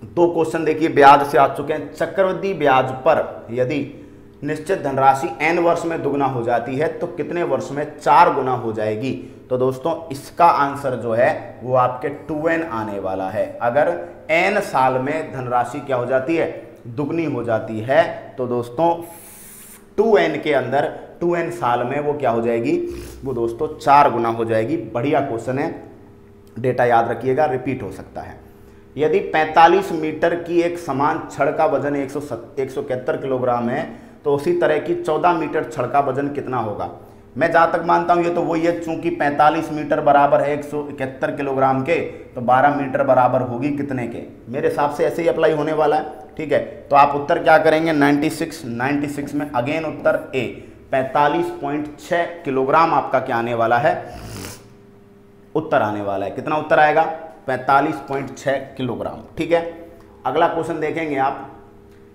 दो क्वेश्चन देखिए, ब्याज से आ चुके हैं। चक्रवृद्धि ब्याज पर यदि निश्चित धनराशि एन वर्ष में दुगना हो जाती है तो कितने वर्ष में चार गुना हो जाएगी? तो दोस्तों, इसका आंसर जो है, वो आपके टू एन आने वाला है। अगर एन साल में धनराशि क्या हो जाती है? दुगनी हो जाती है तो दोस्तों, टू एन के अंदर, टू एन साल में वो क्या हो जाएगी? वो दोस्तों, चार गुना हो जाएगी। बढ़िया क्वेश्चन है। डेटा याद रखिएगा, रिपीट हो सकता है। यदि 45 मीटर की एक समान छड़ का वज़न एक सौ किलोग्राम है तो उसी तरह की 14 मीटर छड़ का वज़न कितना होगा? मैं जहाँ तक मानता हूँ, ये तो वही है, चूँकि 45 मीटर बराबर है एक सौ इकहत्तर किलोग्राम के तो 12 मीटर बराबर होगी कितने के? मेरे हिसाब से ऐसे ही अप्लाई होने वाला है, ठीक है? तो आप उत्तर क्या करेंगे? 96 96 में अगेन उत्तर ए 45.6 किलोग्राम आपका क्या आने वाला है? उत्तर आने वाला है। कितना उत्तर आएगा? 45.6 किलोग्राम। ठीक है? अगला क्वेश्चन देखेंगे आप।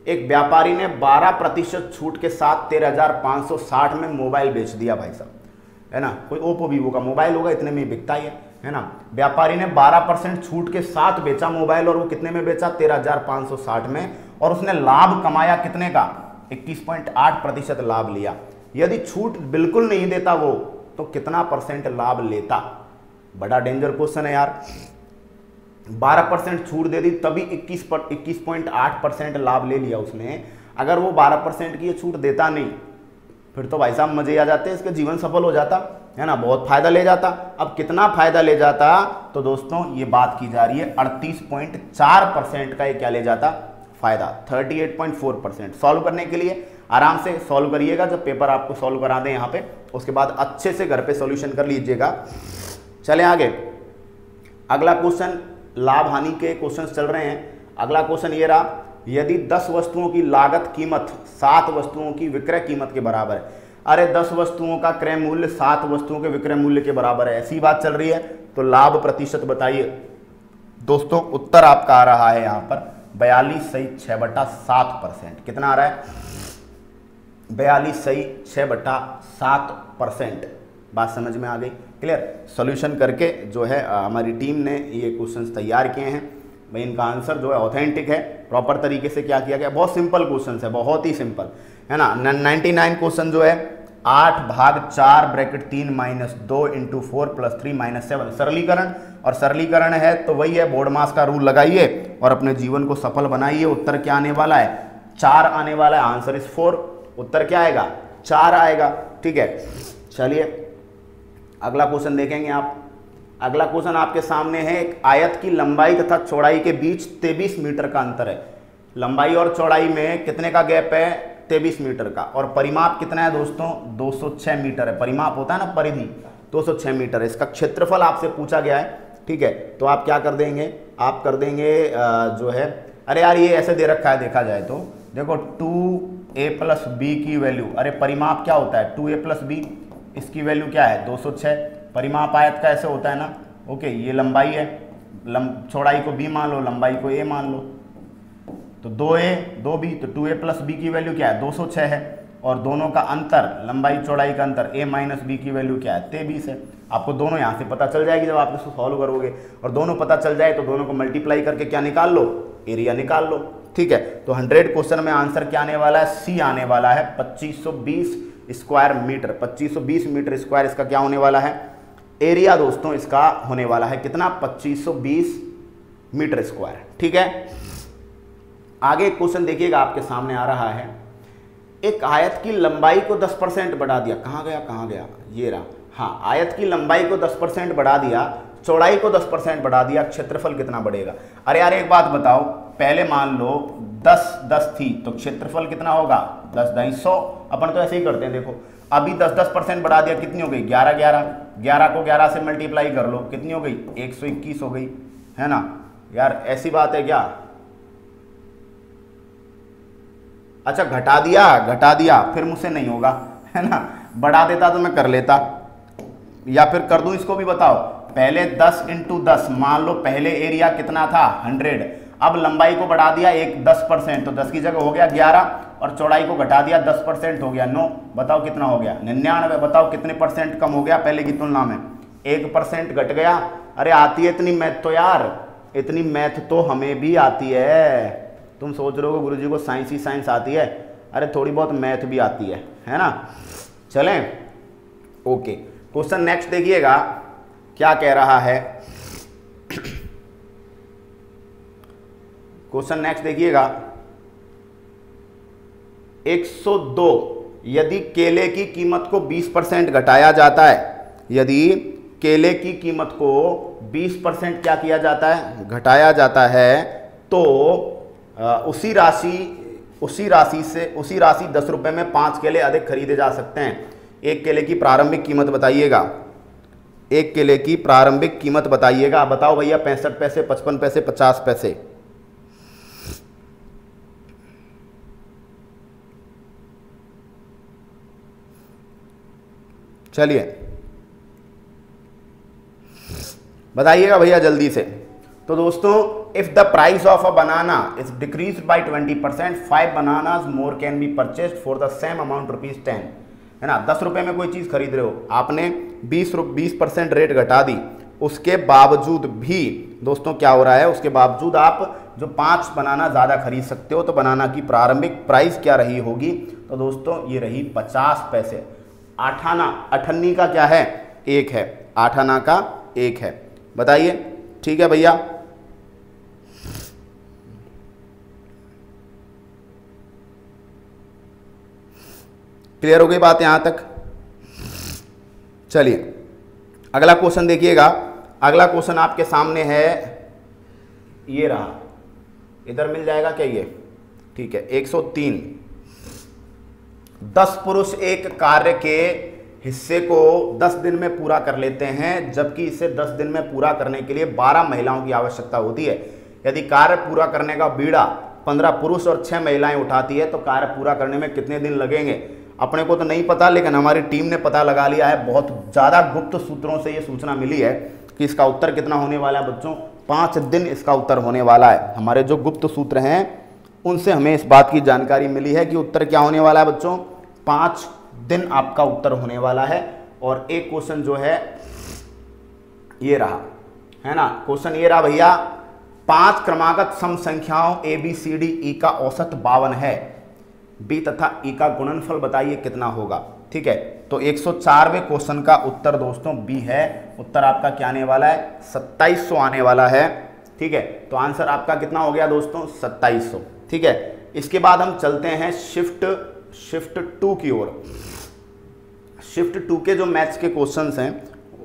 एक व्यापारी ने 12 प्रतिशत छूट के साथ 13,560 में मोबाइल बेच दिया भाई साहब। है ना? कोई ओप्पो वीवो का मोबाइल होगा इतने में बिकता ही है। है ना? व्यापारी ने 12 परसेंट छूट के साथ बेचा मोबाइल और वो कितने में बेचा? तेरह हज़ार पाँच सौ साठ में। और उसने लाभ कमाया कितने का? 21.8 प्रतिशत लाभ लिया। यदि छूट बिल्कुल नहीं देता वो तो कितना परसेंट लाभ लेता? बड़ा डेंजर क्वेश्चन है यार। 12 परसेंट छूट दे दी, तभी 21 पर 21.8 परसेंट लाभ ले लिया उसने। अगर वो 12 परसेंट की छूट देता नहीं, फिर तो भाई साहब मज़े आ जाते, इसका जीवन सफल हो जाता, है ना? बहुत फ़ायदा ले जाता। अब कितना फ़ायदा ले जाता? तो दोस्तों, ये बात की जा रही है 38.4 परसेंट का ये क्या ले जाता? फ़ायदा 38.4 परसेंट। सॉल्व करने के लिए आराम से सॉल्व करिएगा, जब पेपर आपको सॉल्व करा दें यहाँ पे। उसके बाद अच्छे से घर पे सॉल्यूशन कर लीजिएगा। चले आगे। अगला क्वेश्चन लाभ हानि के क्वेश्चन चल रहे हैं। अगला क्वेश्चन ये रहा, यदि 10 वस्तुओं की लागत कीमत सात वस्तुओं की विक्रय कीमत के बराबर है, अरे 10 वस्तुओं का क्रय मूल्य सात वस्तुओं के विक्रय मूल्य के बराबर है, ऐसी बात चल रही है तो लाभ प्रतिशत बताइए। दोस्तों, उत्तर आपका आ रहा है यहाँ पर, बयालीस सही छह बटा सात परसेंट। कितना आ रहा है? बयालीस सही छह बटा सात परसेंट। बात समझ में आ गई। क्लियर सॉल्यूशन करके जो है हमारी टीम ने ये क्वेश्चंस तैयार किए हैं। भाई, इनका आंसर जो है ऑथेंटिक है प्रॉपर तरीके से क्या किया गया? बहुत सिंपल क्वेश्चन है, बहुत ही सिंपल है ना? नाइनटी नाइन क्वेश्चन जो है, आठ भाग चार ब्रैकेट तीन माइनस दो into four plus three minus seven सरलीकरण। और सरलीकरण है तो वही है बोर्ड मास का रूल लगाइए और अपने जीवन को सफल बनाइए। उत्तर क्या आने वाला है? चार आने वाला है। आंसर इज़ फोर उत्तर क्या आएगा? चार आएगा। ठीक है? चलिए अगला क्वेश्चन देखेंगे आप। अगला क्वेश्चन आपके सामने है, एक आयत की लंबाई तथा चौड़ाई के बीच तेबीस मीटर का अंतर है। लंबाई और चौड़ाई में कितने का गैप है? तेबीस मीटर का। और परिमाप कितना है दोस्तों? 206 मीटर है। परिमाप होता है ना परिधि? 206 मीटर है। इसका क्षेत्रफल आपसे पूछा गया है, ठीक है? तो आप क्या कर देंगे? आप कर देंगे जो है, अरे यार ये ऐसे दे रखा है, देखा जाए तो। देखो, टू ए प्लस बी की वैल्यू। अरे परिमाप क्या होता है? Two A plus B. इसकी वैल्यू क्या है? 206 परिमाप आयत का ऐसे होता है ना? ओके ये लंबाई है। लंब, चौड़ाई को बी मान लो, लंबाई को ए मान लो। तो दो ए दो बी तो टू ए प्लस बी की वैल्यू क्या है? 206 है। और दोनों का अंतर, लंबाई, चौड़ाई का अंतर ए माइनस बी की वैल्यू क्या है? तेबीस है। आपको दोनों यहाँ से पता चल जाएगी जब आप इसको सॉल्व करोगे। और दोनों पता चल जाए तो दोनों को मल्टीप्लाई करके क्या निकाल लो? एरिया निकाल लो। ठीक है? तो 100 क्वेश्चन में आंसर क्या आने वाला है? सी आने वाला है। 2520 स्क्वायर मीटर 2520 मीटर स्क्वायर इसका क्या होने वाला है? एरिया दोस्तों इसका होने वाला है कितना? 2520 मीटर स्क्वायर। ठीक है? आगे क्वेश्चन देखिएगा, आपके सामने आ रहा है। एक आयत की लंबाई को 10 परसेंट बढ़ा दिया। कहाँ गया? कहाँ गया? ये रहा। हाँ आयत की लंबाई को 10 परसेंट बढ़ा दिया, चौड़ाई को 10 परसेंट बढ़ा दिया, क्षेत्रफल कितना बढ़ेगा? अरे यार, एक बात बताओ पहले मान लो 10 10 थी तो क्षेत्रफल कितना होगा? 10 ढाई सौ। अपन तो ऐसे ही करते हैं, देखो। अभी 10 10 परसेंट बढ़ा दिया, कितनी हो गई? 11 11 11 को 11 से मल्टीप्लाई कर लो, कितनी हो गई? 121 हो गई, है ना? यार, ऐसी बात है क्या? अच्छा घटा दिया घटा दिया, फिर मुझसे नहीं होगा, है ना? बढ़ा देता तो मैं कर लेता। या फिर कर दूँ, इसको भी बताओ। पहले 10 इंटू दस, मान लो पहले एरिया कितना था? 100 अब लंबाई को बढ़ा दिया एक 10 परसेंट तो 10 की जगह हो गया 11 और चौड़ाई को घटा दिया 10 परसेंट हो गया 9 बताओ कितना हो गया? निन्यानवे, बताओ कितने परसेंट कम हो गया? पहले की तुलना में। एक परसेंट घट गया। अरे आती है इतनी मैथ तो यार। इतनी मैथ तो हमें भी आती है। तुम सोच रहे हो गुरु जी को साइंस ही साइंस आती है? अरे थोड़ी बहुत मैथ भी आती है है ना? चलें। ओके। क्वेश्चन नेक्स्ट देखिएगा। क्या कह रहा है? क्वेश्चन नेक्स्ट देखिएगा। 102 यदि केले की कीमत को 20 परसेंट घटाया जाता है, यदि केले की कीमत को 20 परसेंट क्या किया जाता है? घटाया जाता है तो उसी राशि उसी राशि से, उसी राशि दस रुपये में पाँच केले अधिक खरीदे जा सकते हैं। एक केले की प्रारंभिक कीमत बताइएगा। एक केले की प्रारंभिक कीमत बताइएगा। बताओ भैया, पैंसठ पैसे, पचपन पैसे, पचास पैसे। चलिए। बताइएगा भैया जल्दी से। तो दोस्तों if the price of a banana is decrease by twenty percent five bananas more can be purchase for the same amount rupees ten है ना? दस रुपए में कोई चीज़ खरीद रहे हो। आपने बीस बीस परसेंट रेट घटा दी। उसके बावजूद भी, दोस्तों क्या हो रहा है? उसके बावजूद आप जो पाँच बनाना ज़्यादा खरीद सकते हो तो बनाना की प्रारंभिक प्राइस क्या रही होगी? तो दोस्तों, ये रही पचास पैसे। आठाना, अठन्नी का क्या है? एक है। आठाना का एक है। बताइए, ठीक है भैया? क्लियर हो गई बात यहाँ तक? चलिए, अगला क्वेश्चन देखिएगा। अगला क्वेश्चन आपके सामने है। ये रहा। इधर मिल जाएगा क्या ये? ठीक है 103 दस पुरुष एक कार्य के हिस्से को 10 दिन में पूरा कर लेते हैं, जबकि इसे 10 दिन में पूरा करने के लिए 12 महिलाओं की आवश्यकता होती है। यदि कार्य पूरा करने का बीड़ा 15 पुरुष और 6 महिलाएँ उठाती है तो कार्य पूरा करने में कितने दिन लगेंगे? अपने को तो नहीं पता, लेकिन हमारी टीम ने पता लगा लिया है। बहुत ज़्यादा गुप्त सूत्रों से ये सूचना मिली है कि इसका उत्तर कितना होने वाला है बच्चों? पाँच दिन इसका उत्तर होने वाला है। हमारे जो गुप्त सूत्र हैं, उनसे हमें इस बात की जानकारी मिली है कि उत्तर क्या होने वाला है बच्चों? पाँच दिन आपका उत्तर होने वाला है और एक क्वेश्चन जो है, ये रहा, है ना? क्वेश्चन ये रहा, भैया, पाँच क्रमागत सम संख्याओं ए बी सी डी ई का औसत बावन है। बी तथा ई का गुणनफल बताइए कितना होगा, ठीक है? तो 104वें क्वेश्चन का उत्तर दोस्तों बी है, उत्तर आपका क्या आने वाला है? 2700 आने वाला है, ठीक है? तो आंसर आपका कितना हो गया दोस्तों? 2700 ठीक है? इसके बाद हम चलते हैं शिफ्ट शिफ्ट टू की ओर। शिफ्ट टू के जो मैथ्स के क्वेश्चंस हैं,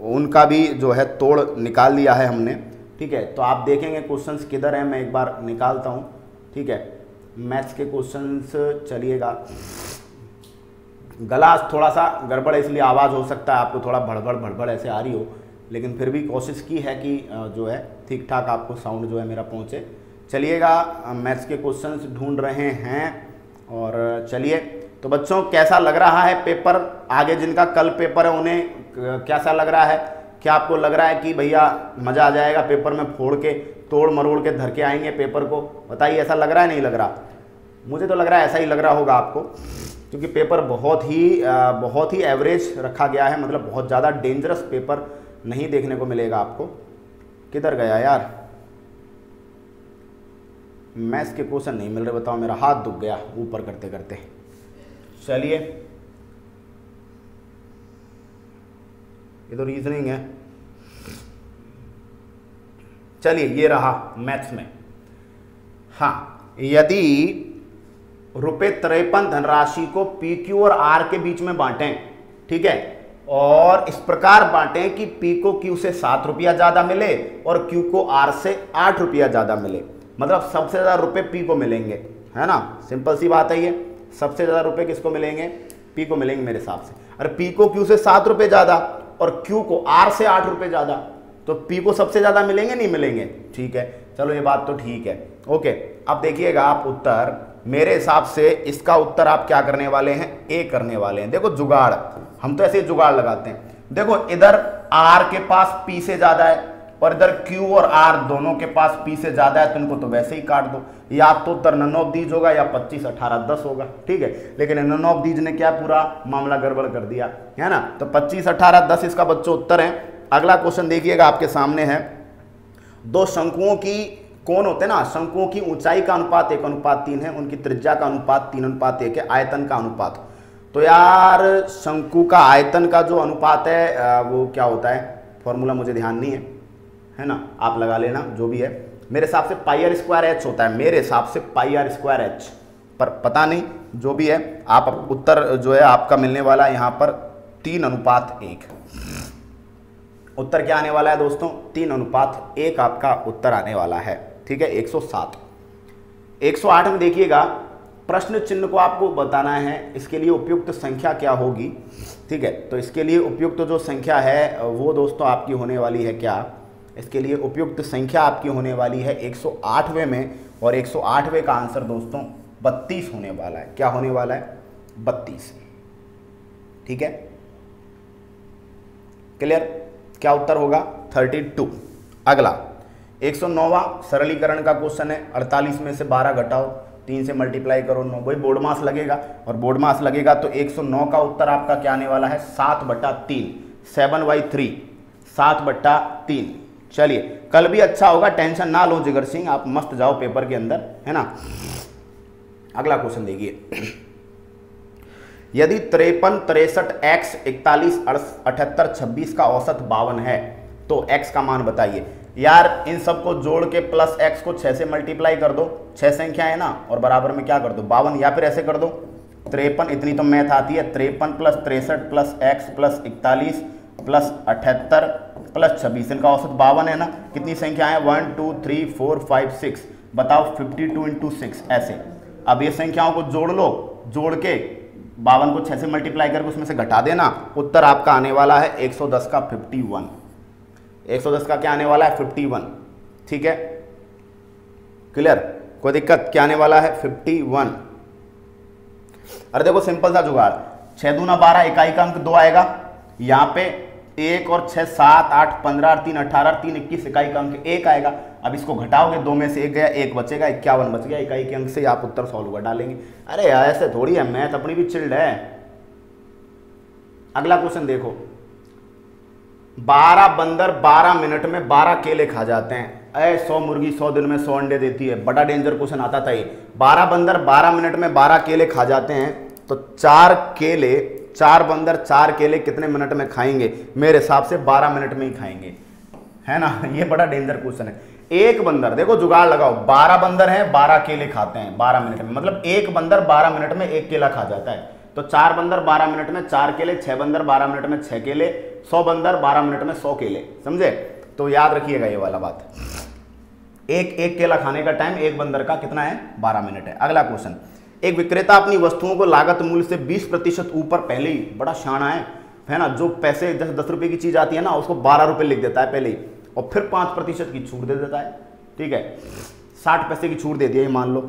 उनका भी जो है तोड़ निकाल लिया है हमने, ठीक है? तो आप देखेंगे क्वेश्चंस किधर हैं, मैं एक बार निकालता हूँ, ठीक है? मैथ्स के क्वेश्चंस चलिएगा। गला थोड़ा सा गड़बड़ इसलिए आवाज़ हो सकता है, आपको थोड़ा भड़बड़ भड़बड़ ऐसे आ रही हो, लेकिन फिर भी कोशिश की है कि जो है ठीक ठाक आपको साउंड जो है मेरा पहुँचे। चलिएगा मैथ्स के क्वेश्चंस ढूंढ रहे हैं, और चलिए तो बच्चों, कैसा लग रहा है पेपर? आगे जिनका कल पेपर है, उन्हें कैसा लग रहा है? क्या आपको लग रहा है कि भैया, मज़ा आ जाएगा पेपर में फोड़ के, तोड़ मरोड़ के धर के आएँगे पेपर को? बताइए, ऐसा लग रहा है, नहीं लग रहा? मुझे तो लग रहा है, ऐसा ही लग रहा होगा आपको, क्योंकि पेपर बहुत ही बहुत ही एवरेज रखा गया है मतलब बहुत ज़्यादा डेंजरस पेपर नहीं देखने को मिलेगा आपको। किधर गया यार? मैथ्स के क्वेश्चन नहीं मिल रहे, बताओ, मेरा हाथ दुख गया, ऊपर करते करते चलिए। ये तो रीजनिंग है। चलिए, ये रहा मैथ्स में। हाँ यदि रुपए तिरपन धनराशि को पी क्यू और आर के बीच में बांटें, ठीक है, और इस प्रकार बांटें कि पी को क्यू से सात रुपया ज़्यादा मिले और क्यू को आर से आठ रुपया ज़्यादा मिले मतलब सबसे ज़्यादा रुपए पी को मिलेंगे, है ना? सिंपल सी बात है ये। सबसे ज़्यादा रुपए किसको मिलेंगे? पी को मिलेंगे मेरे हिसाब से। अरे पी को क्यू से सात रुपए ज़्यादा और क्यू को आर से आठ रुपए ज़्यादा तो पी को सबसे ज़्यादा मिलेंगे, नहीं मिलेंगे? ठीक है। चलो, ये बात तो ठीक है। ओके अब देखिएगा आप उत्तर। मेरे हिसाब से इसका उत्तर आप क्या करने वाले हैं? ए करने वाले हैं। देखो, जुगाड़। हम तो ऐसे जुगाड़ लगाते हैं। देखो, इधर आर के पास पी से ज़्यादा है और इधर Q और R दोनों के पास P से ज़्यादा है तो इनको तो वैसे ही काट दो। या तो उत्तर नन ऑफ़ दीज होगा या 25 18 10 होगा, ठीक है? लेकिन नन ऑफ़ दीज ने क्या पूरा मामला गड़बड़ कर दिया, है ना? तो 25 18 10 इसका बच्चों उत्तर है। अगला क्वेश्चन देखिएगा आपके सामने है। दो शंकुओं की कौन होते हैं ना, शंकुओं की ऊंचाई का अनुपात एक, अनुपात तीन है। उनकी त्रिज्या का अनुपात तीन, अनुपात एक है, आयतन का अनुपात। तो यार, शंकु का आयतन का जो अनुपात है वो क्या होता है? फॉर्मूला मुझे ध्यान नहीं है। है ना? आप लगा लेना, जो भी है। मेरे हिसाब से पाई आर स्क्वायर एच होता है। मेरे हिसाब से पाई आर स्क्वायर एच पर पता नहीं, जो भी है, आप उत्तर जो है आपका मिलने वाला है यहाँ पर तीन अनुपात एक। उत्तर क्या आने वाला है दोस्तों? तीन अनुपात एक आपका उत्तर आने वाला है। ठीक है? 107 108 में देखिएगा, प्रश्न चिन्ह को आपको बताना है। इसके लिए उपयुक्त संख्या क्या होगी? ठीक है? तो इसके लिए उपयुक्त जो संख्या है, वो दोस्तों आपकी होने वाली है क्या? इसके लिए उपयुक्त संख्या आपकी होने वाली है 108वें में और 108वें का आंसर दोस्तों 32 होने वाला है। क्या होने वाला है? 32 ठीक है? क्लियर? क्या उत्तर होगा? 32 अगला 109वां सरलीकरण का क्वेश्चन है। 48 में से 12 घटाओ, तीन से मल्टीप्लाई करो, नौ। वही बोर्ड मास लगेगा और बोर्ड मास लगेगा तो 109 का उत्तर आपका क्या आने वाला है? सात बट्टा तीन। सेवन बाई थ्री, सात बट्टा तीन। चलिए, कल भी अच्छा होगा, टेंशन ना लो जिगर सिंह, आप मस्त जाओ पेपर के अंदर, है ना? अगला क्वेश्चन देखिए। यदि तिरपन तिरसठ एक्स इकतालीस अठहत्तर छब्बीस का औसत बावन है तो एक्स का मान बताइए। यार, इन सबको जोड़ के प्लस एक्स को छह से मल्टीप्लाई कर दो। छह संख्या है ना, और बराबर में क्या कर दो? बावन या फिर ऐसे कर दो। तिरपन, इतनी तो मैथ आती है। तिरपन प्लस तिरसठ प्लस एक्स प्लस इकतालीस प्लस अठहत्तर प्लस छब्बीस। इनका औसत बावन है ना? कितनी संख्या है? One, two, three, four, five, six. बताओ, फिफ्टी टू इंटू सिक्स, ऐसे। अब ये संख्याओं को जोड़ लो। जोड़ के बावन को छह से मल्टीप्लाई करके उसमें से घटा देना। उत्तर आपका आने वाला है 110 का 51 110 का क्या आने वाला है? 51 ठीक है? क्लियर कोई दिक्कत? क्या आने वाला है? 51 अरे देखो सिंपल सा जुगाड़। छह दूना बारह, इकाई का अंक दो आएगा। यहाँ पे एक और छह, सात, आठ, पंद्रह, तीन, अठारह, तीन, इक्कीस, इकाई का अंक एक आएगा। अब इसको घटाओगे, दो में से एक गया, एक बचेगा, इक्यावन बच गया, इकाई के अंक से आप उत्तर सॉल्व कर डालेंगे। अरे यार, ऐसे थोड़ी है, मैथ अपनी भी चिल्ड है। अगला क्वेश्चन देखो। बारह बंदर बारह मिनट में बारह केले खा जाते हैं। अरे, सौ मुर्गी, सौ दिन में सौ अंडे देती है। बड़ा डेंजर क्वेश्चन आता था ये। बारह बंदर बारह मिनट में बारह केले खा जाते हैं तो चार केले चार बंदर चार केले कितने मिनट में खाएँगे? मेरे हिसाब से बारह मिनट में ही खाएँगे। है ना? *laughs* ये बड़ा डेंजर क्वेश्चन है। एक बंदर, देखो जुगाड़ लगाओ। बारह बंदर हैं, बारह केले खाते हैं, बारह मिनट में। मतलब एक बंदर बारह मिनट में एक केला खा जाता है। तो चार बंदर बारह मिनट में चार केले, छह बंदर बारह मिनट में छह केले, सौ बंदर बारह मिनट में सौ केले। समझे? तो याद रखिएगा ये वाला बात। एक एक केला खाने का टाइम एक बंदर का कितना है? बारह मिनट है। अगला क्वेश्चन एक विक्रेता अपनी वस्तुओं को लागत मूल्य से बीस प्रतिशत ऊपर पहले ही, बड़ा शाना है है ना? जो पैसे जैसे दस रुपए की चीज़ आती है ना, उसको बारह रुपए लिख देता है पहले ही, और फिर पाँच प्रतिशत की छूट दे देता है, ठीक है? साठ पैसे की छूट दे दिया मान लो,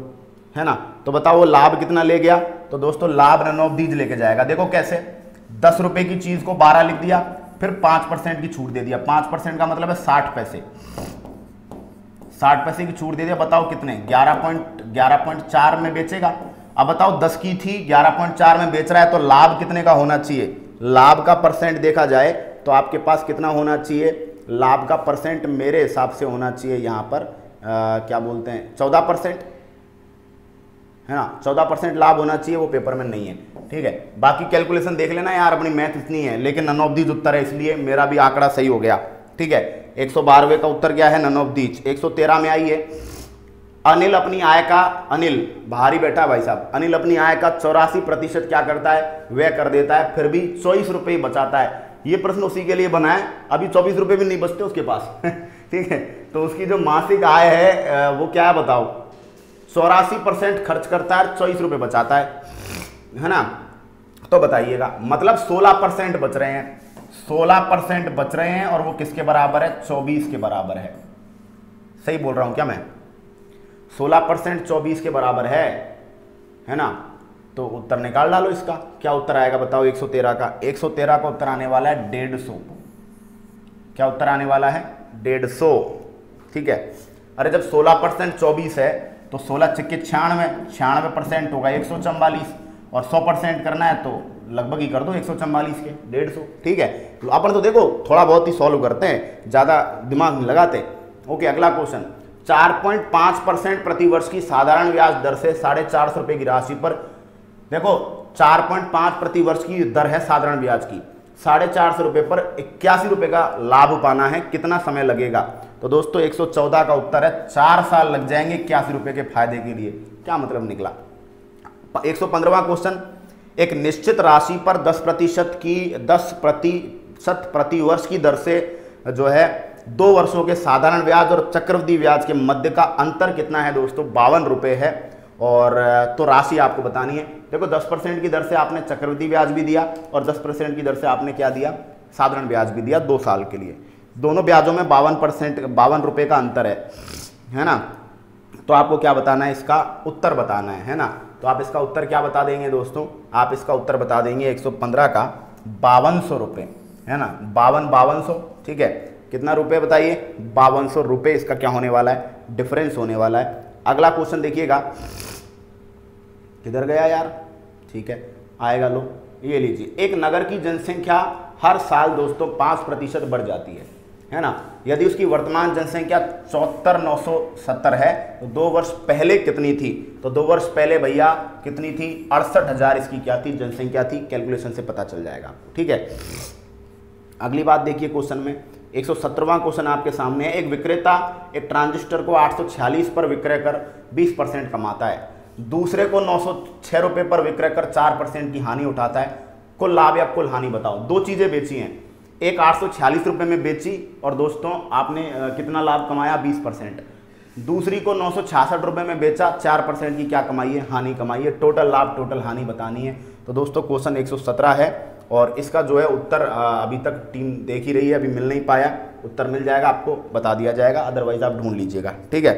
है ना? तो बताओ वो लाभ कितना ले गया? तो दोस्तों, लाभ ननौदीज लेके जाएगा। देखो कैसे, दस रुपए की चीज़ को बारह लिख दिया, फिर पाँच परसेंट की छूट दे दिया। पाँच परसेंट का मतलब है साठ पैसे। साठ पैसे की छूट दे दिया, बताओ कितने? ग्यारह पॉइंट ग्यारह पॉइंट चार में बेचेगा अब बताओ दस की थी ग्यारह पॉइंट चार में बेच रहा है तो लाभ कितने का होना चाहिए? लाभ का परसेंट देखा जाए तो आपके पास कितना होना चाहिए? लाभ का परसेंट मेरे हिसाब से होना चाहिए यहाँ पर आ, क्या बोलते हैं चौदह परसेंट। है ना? चौदह परसेंट लाभ होना चाहिए वो पेपर में नहीं है। ठीक है? बाकी कैलकुलेशन देख लेना यार अपनी मैथ इतनी है लेकिन नन ऑफ़ दीज उत्तर है इसलिए मेरा भी आंकड़ा सही हो गया। ठीक है? एक सौ का उत्तर क्या है? नन ऑफ़ दीज एक सौ तेरह में आई है। अनिल अपनी आय का, अनिल, भारी बैठा भाई साहब। अनिल अपनी आय का चौरासी प्रतिशत क्या करता है? वह कर देता है, फिर भी चौबीस रुपये बचाता है। ये प्रश्न उसी के लिए बना है। अभी चौबीस रुपये भी नहीं बचते उसके पास। *laughs* ठीक है? तो उसकी जो मासिक आय है वो क्या है बताओ? चौरासी परसेंट खर्च करता है, चौबीस रुपये बचाता है। है ना? तो बताइएगा। मतलब सोलह परसेंट बच रहे हैं। सोलह परसेंट बच रहे हैं और वो किसके बराबर है? चौबीस के बराबर है। सही बोल रहा हूँ क्या मैं? सोलह परसेंट चौबीस के बराबर है। है ना? तो उत्तर निकाल डालो इसका। क्या उत्तर आएगा बताओ? 113 का। 113 का उत्तर आने वाला है डेढ़ सौ। क्या उत्तर आने वाला है? डेढ़ सौ। ठीक है? अरे जब 16 परसेंट चौबीस है तो 16 चिक्के छियानवे। छियानवे परसेंट होगा एक और 100 परसेंट करना है तो लगभग ही कर दो एक के। डेढ़ सौ। ठीक है? तो अपन तो देखो, थोड़ा बहुत ही सॉल्व करते हैं। ज़्यादा दिमाग नहीं लगाते। ओके, अगला क्वेश्चन 4.5 परसेंट प्रतिवर्ष की साधारण ब्याज दर से साढ़े चार सौ रुपए की राशि पर। देखो 4.5 प्रति वर्ष की दर है साधारण ब्याज की। साढ़े चार सौ रुपए पर इक्यासी रुपए का लाभ पाना है, कितना समय लगेगा? तो दोस्तों 114 का उत्तर है, चार साल लग जाएँगे इक्यासी रुपए के फ़ायदे के लिए। क्या मतलब निकला? 115वां क्वेश्चन, एक निश्चित राशि पर 10 प्रतिशत की 10 प्रतिशत प्रतिवर्ष की दर से जो है दो वर्षों के साधारण ब्याज और चक्रवृद्धि ब्याज के मध्य का अंतर कितना है दोस्तों? बावन रुपए है। और तो राशि आपको बतानी है। देखो 10 परसेंट की दर से आपने चक्रवृद्धि ब्याज भी दिया और 10 परसेंट की दर से आपने क्या दिया? साधारण ब्याज भी दिया दो साल के लिए। दोनों ब्याजों में बावन परसेंट, बावन रुपये का अंतर है। है ना? तो आपको क्या बताना है? इसका उत्तर बताना है है ना? तो आप इसका उत्तर क्या बता देंगे दोस्तों? आप इसका उत्तर बता देंगे 115 का बावन रुपये। है ना? बावन बावन ठीक है? कितना रुपए बताइए? बावन सौ रुपये इसका क्या होने वाला है? डिफरेंस होने वाला है। अगला क्वेश्चन देखिएगा। किधर गया यार? ठीक है, आएगा लो। ये लीजिए, एक नगर की जनसंख्या हर साल दोस्तों पाँच प्रतिशत बढ़ जाती है है ना? यदि उसकी वर्तमान जनसंख्या चौहत्तर नौ सौ सत्तर है तो दो वर्ष पहले कितनी थी? तो दो वर्ष पहले भैया कितनी थी? अड़सठ हज़ार इसकी क्या थी? जनसंख्या थी। कैलकुलेशन से पता चल जाएगा ठीक है? अगली बात देखिए क्वेश्चन में। एक सौ क्वेश्चन आपके सामने है। एक विक्रेता एक ट्रांजिस्टर को आठ सौ छियालीस पर विक्रय कर 20 परसेंट कमाता है। दूसरे को नौ सौ रुपए पर विक्रय कर 4 परसेंट की हानि उठाता है। कुल लाभ या कुल हानि बताओ। दो चीज़ें बेची हैं। एक आठ रुपये में बेची और दोस्तों आपने कितना लाभ कमाया? बीस परसेंट। दूसरी को नौ रुपये में बेचा, चार परसेंट की क्या कमाई है? हानि कमाई है। टोटल लाभ, टोटल हानि बतानी है। तो दोस्तों क्वेश्चन 117 है। और इसका जो है उत्तर अभी तक टीम देख ही रही है, अभी मिल नहीं पाया। उत्तर मिल जाएगा आपको, बता दिया जाएगा अदरवाइज़ आप ढूंढ लीजिएगा, ठीक है?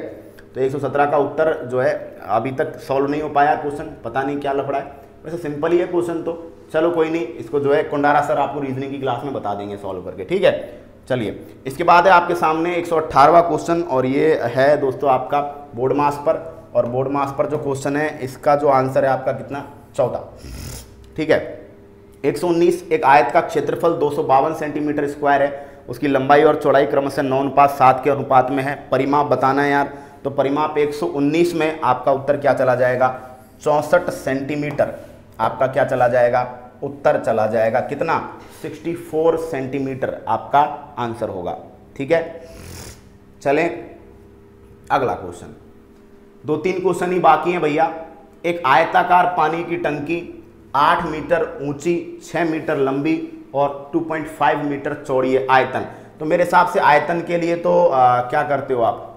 तो 117 का उत्तर जो है, अभी तक सॉल्व नहीं हो पाया क्वेश्चन पता नहीं क्या लफड़ा है। वैसे सिंपल ही है क्वेश्चन तो चलो कोई नहीं, इसको जो है कुंडारा सर आपको रीजनिंग की क्लास में बता देंगे सॉल्व करके, ठीक है? चलिए, इसके बाद है आपके सामने एक क्वेश्चन और ये है दोस्तों आपका बोर्ड मास पर, और बोर्ड मास पर जो क्वेश्चन है, इसका जो आंसर है आपका कितना? चौदह, ठीक है? 119 एक आयत का क्षेत्रफल दो सौ बावन सेंटीमीटर स्क्वायर है। उसकी लंबाई और चौड़ाई क्रमशः नौ अनुपात सात के अनुपात में है। परिमाप बताना है यार। तो परिमाप 119 में आपका उत्तर क्या चला जाएगा? चौंसठ सेंटीमीटर आपका क्या चला जाएगा? उत्तर चला जाएगा। कितना? 64 सेंटीमीटर आपका आंसर होगा। ठीक है? चलें अगला क्वेश्चन। दो तीन क्वेश्चन ही बाकी हैं भैया। एक आयताकार पानी की टंकी 8 मीटर ऊँची 6 मीटर लंबी और 2.5 मीटर चौड़ी है आयतन। तो मेरे हिसाब से आयतन के लिए तो आ, क्या करते हो आप?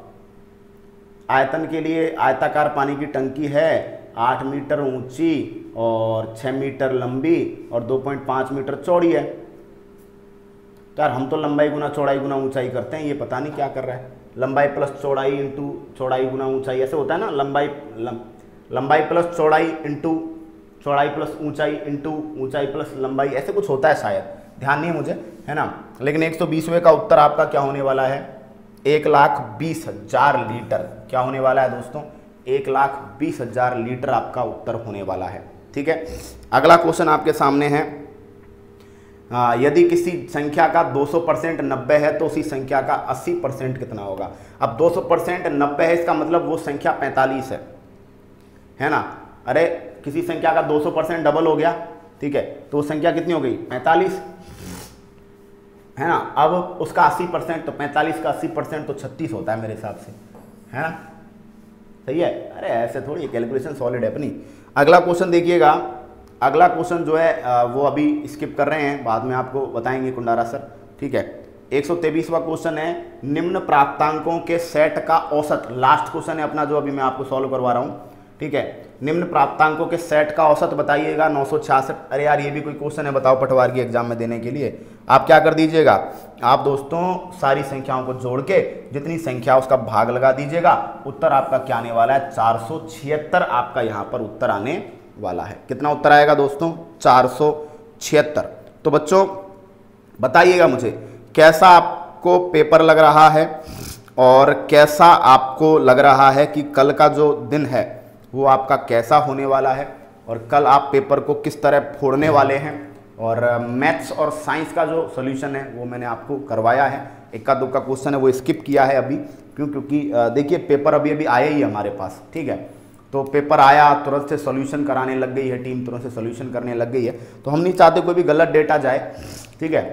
आयतन के लिए आयताकार पानी की टंकी है आठ मीटर ऊँची और छः मीटर लंबी और दो पॉइंट पाँच मीटर चौड़ी है। तो यार हम तो लंबाई गुना चौड़ाई गुना ऊंचाई करते हैं ये पता नहीं क्या कर रहा है। लंबाई प्लस चौड़ाई इंटू चौड़ाई गुना ऊंचाई ऐसे होता है ना लंबाई लंबाई प्लस चौड़ाई इंटू चौड़ाई प्लस ऊंचाई इंटू ऊंचाई प्लस लंबाई ऐसे कुछ होता है शायद। ध्यान नहीं है मुझे है ना? लेकिन एक सौ का उत्तर आपका क्या होने वाला है? एक लाख बीस हज़ार लीटर। क्या होने वाला है दोस्तों? एक लाख बीस हज़ार लीटर आपका उत्तर होने वाला है। ठीक है? अगला क्वेश्चन आपके सामने है। आ, यदि किसी संख्या का 200 परसेंट नब्बे है तो उसी संख्या का 80 परसेंट कितना होगा? अब 200 परसेंट नब्बे है इसका मतलब वो संख्या 45 है। है ना? अरे किसी संख्या का 200 परसेंट डबल हो गया, ठीक है? तो वो संख्या कितनी हो गई? 45 है ना? अब उसका 80 परसेंट तो 45 का 80 परसेंट तो 36 होता है मेरे हिसाब से। है ना? सही है? अरे, ऐसे थोड़ी कैलकुलेशन सॉलिड है अपनी। अगला क्वेश्चन देखिएगा। अगला क्वेश्चन जो है वो अभी स्किप कर रहे हैं, बाद में आपको बताएँगे कुंडारा सर, ठीक है? एक सौ क्वेश्चन है, निम्न प्राप्तांकों के सेट का औसत। लास्ट क्वेश्चन है अपना, जो अभी मैं आपको सॉल्व करवा रहा हूँ। ठीक है? निम्न प्राप्तांकों के सेट का औसत बताइएगा, नौ सौ छियासठ। अरे यार, ये भी कोई क्वेश्चन है, बताओ पटवार की एग्ज़ाम में देने के लिए। आप क्या कर दीजिएगा? आप दोस्तों, सारी संख्याओं को जोड़ के, जितनी संख्या उसका भाग लगा दीजिएगा। उत्तर आपका क्या आने वाला है? चार सौ छिहत्तर आपका यहाँ पर उत्तर आने वाला है। कितना उत्तर आएगा दोस्तों? चार सौ छिहत्तर। तो बच्चों, बताइएगा मुझे, कैसा आपको पेपर लग रहा है? और कैसा आपको लग रहा है कि कल का जो दिन है वो आपका कैसा होने वाला है और कल आप पेपर को किस तरह फोड़ने वाले हैं और मैथ्स और साइंस का जो सोल्यूशन है, वो मैंने आपको करवाया है। इक्का दुक्का क्वेश्चन है, वो स्किप किया है अभी, क्यों? क्योंकि देखिए, पेपर अभी अभी आया ही हमारे पास, ठीक है? तो पेपर आया, तुरंत से सोल्यूशन कराने लग गई है, टीम तुरंत से सोल्यूशन करने लग गई है। तो हम नहीं चाहते कोई भी गलत डेटा जाए, ठीक है?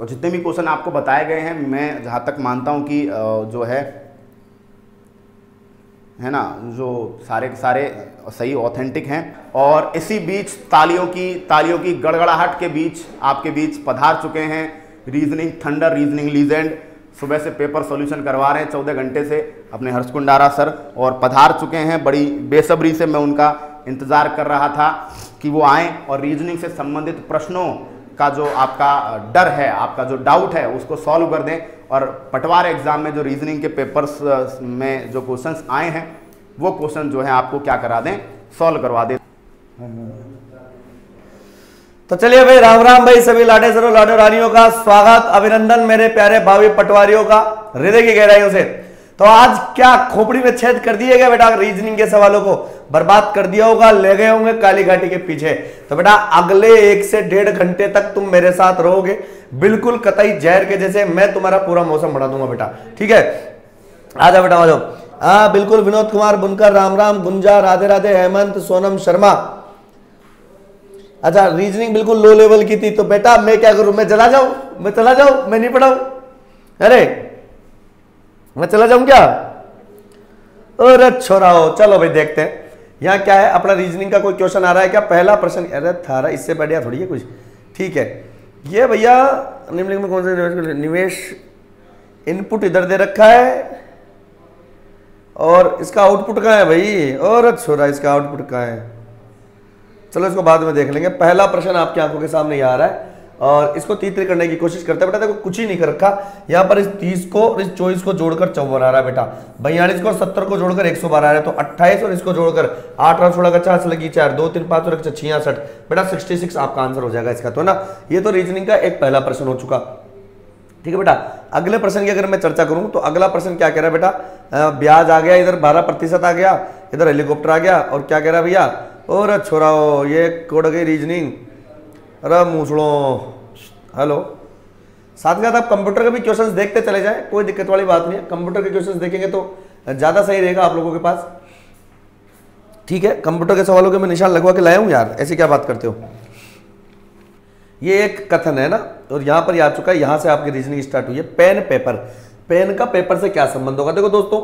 और जितने भी क्वेश्चन आपको बताए गए हैं, मैं जहाँ तक मानता हूँ कि जो है है ना, जो सारे के सारे सही ऑथेंटिक हैं और इसी बीच तालियों की तालियों की गड़गड़ाहट के बीच आपके बीच पधार चुके हैं रीजनिंग थंडर रीजनिंग लीजेंड सुबह से पेपर सॉल्यूशन करवा रहे हैं चौदह घंटे से अपने हर्ष कुंडारा सर और पधार चुके हैं। बड़ी बेसब्री से मैं उनका इंतज़ार कर रहा था कि वो आएँ और रीजनिंग से संबंधित प्रश्नों का जो आपका डर है, आपका जो डाउट है, उसको सॉल्व कर दें और पटवार एग्ज़ाम में जो रीजनिंग के पेपर्स में जो क्वेश्चंस आए हैं, वो क्वेश्चन जो है आपको क्या करा दें? सॉल्व करवा दें। तो चलिए भाई, राम राम भाई, सभी लाडे सरो लाडो रानियों का स्वागत, अभिनंदन मेरे प्यारे भावी पटवारियों का, हृदय की गहराइयों से। तो आज क्या खोपड़ी में छेद कर दिएगा बेटा? रीजनिंग के सवालों को बर्बाद कर दिया होगा, ले गए होंगे काली घाटी के पीछे। तो बेटा, अगले एक से डेढ़ घंटे तक तुम मेरे साथ रहोगे, बिल्कुल कतई जहर के जैसे मैं तुम्हारा पूरा मौसम बढ़ा दूँगा बेटा। ठीक है? आ जाओ बेटा आ जाओ हाँ बिल्कुल विनोद कुमार, बुनकर, राम राम, गुंजा, राधे राधे, हेमंत, सोनम, शर्मा। अच्छा रीजनिंग बिल्कुल लो लेवल की थी तो बेटा, मैं क्या करूँ? मैं चला जाऊँ? मैं चला जाऊँ? मैं नहीं पढ़ाऊ? अरे मैं चला जाऊँ क्या? अरे हो, चलो भाई देखते हैं। यहाँ क्या है, अपना रीजनिंग का कोई क्वेश्चन आ रहा है क्या? पहला प्रश्न, अरे थारा, इससे बढ़िया थोड़ी है कुछ। ठीक है। ये भैया, निम्नलिखित में कौन सा निवेश निवेश इनपुट इधर दे रखा है? और इसका आउटपुट कहाँ है भाई? और छोरा, इसका आउटपुट कहाँ है? चलो इसको बाद में देख लेंगे। पहला प्रश्न आपकी आँखों के सामने आ रहा है। और इसको तीतर करने की कोशिश करता है। बेटा देखो, कुछ ही नहीं कर रखा। यहाँ पर इस तीस को और इस चौबीस को जोड़कर चौवन आ रहा है बेटा। बयालीस को सत्तर को जोड़कर एक सौ बारह आ रहा है। तो अट्ठाईस और इसको जोड़कर आठ और सोलह का लगी चार। दो, तीन, पाँच और छियासठ। बेटा सिक्सटी सिक्स आपका आंसर हो जाएगा इसका। तो ना, ये तो रीजनिंग का एक पहला प्रश्न हो चुका। ठीक है बेटा? अगले प्रश्न की अगर मैं चर्चा करूँ तो अगला प्रश्न क्या कह रहा है बेटा? ब्याज आ गया, इधर बारह प्रतिशत आ गया, इधर हेलीकॉप्टर आ गया, और क्या कह रहा है भैया? और छोरा ये कोड गई रीजनिंग अरे मूसड़ो हेलो। साथ ही साथ आप कंप्यूटर के भी क्वेश्चंस देखते चले जाए, कोई दिक्कत वाली बात नहीं है। कंप्यूटर के क्वेश्चंस देखेंगे तो ज़्यादा सही रहेगा आप लोगों के पास। ठीक है, कंप्यूटर के सवालों के मैं निशान लगवा के लाया हूँ यार, ऐसी क्या बात करते हो? ये एक कथन है ना, और यहाँ पर आ चुका है, यहाँ से आपकी रीजनिंग स्टार्ट हुई है। पेन पेपर पेन का पेपर से क्या संबंध होगा? देखो दोस्तों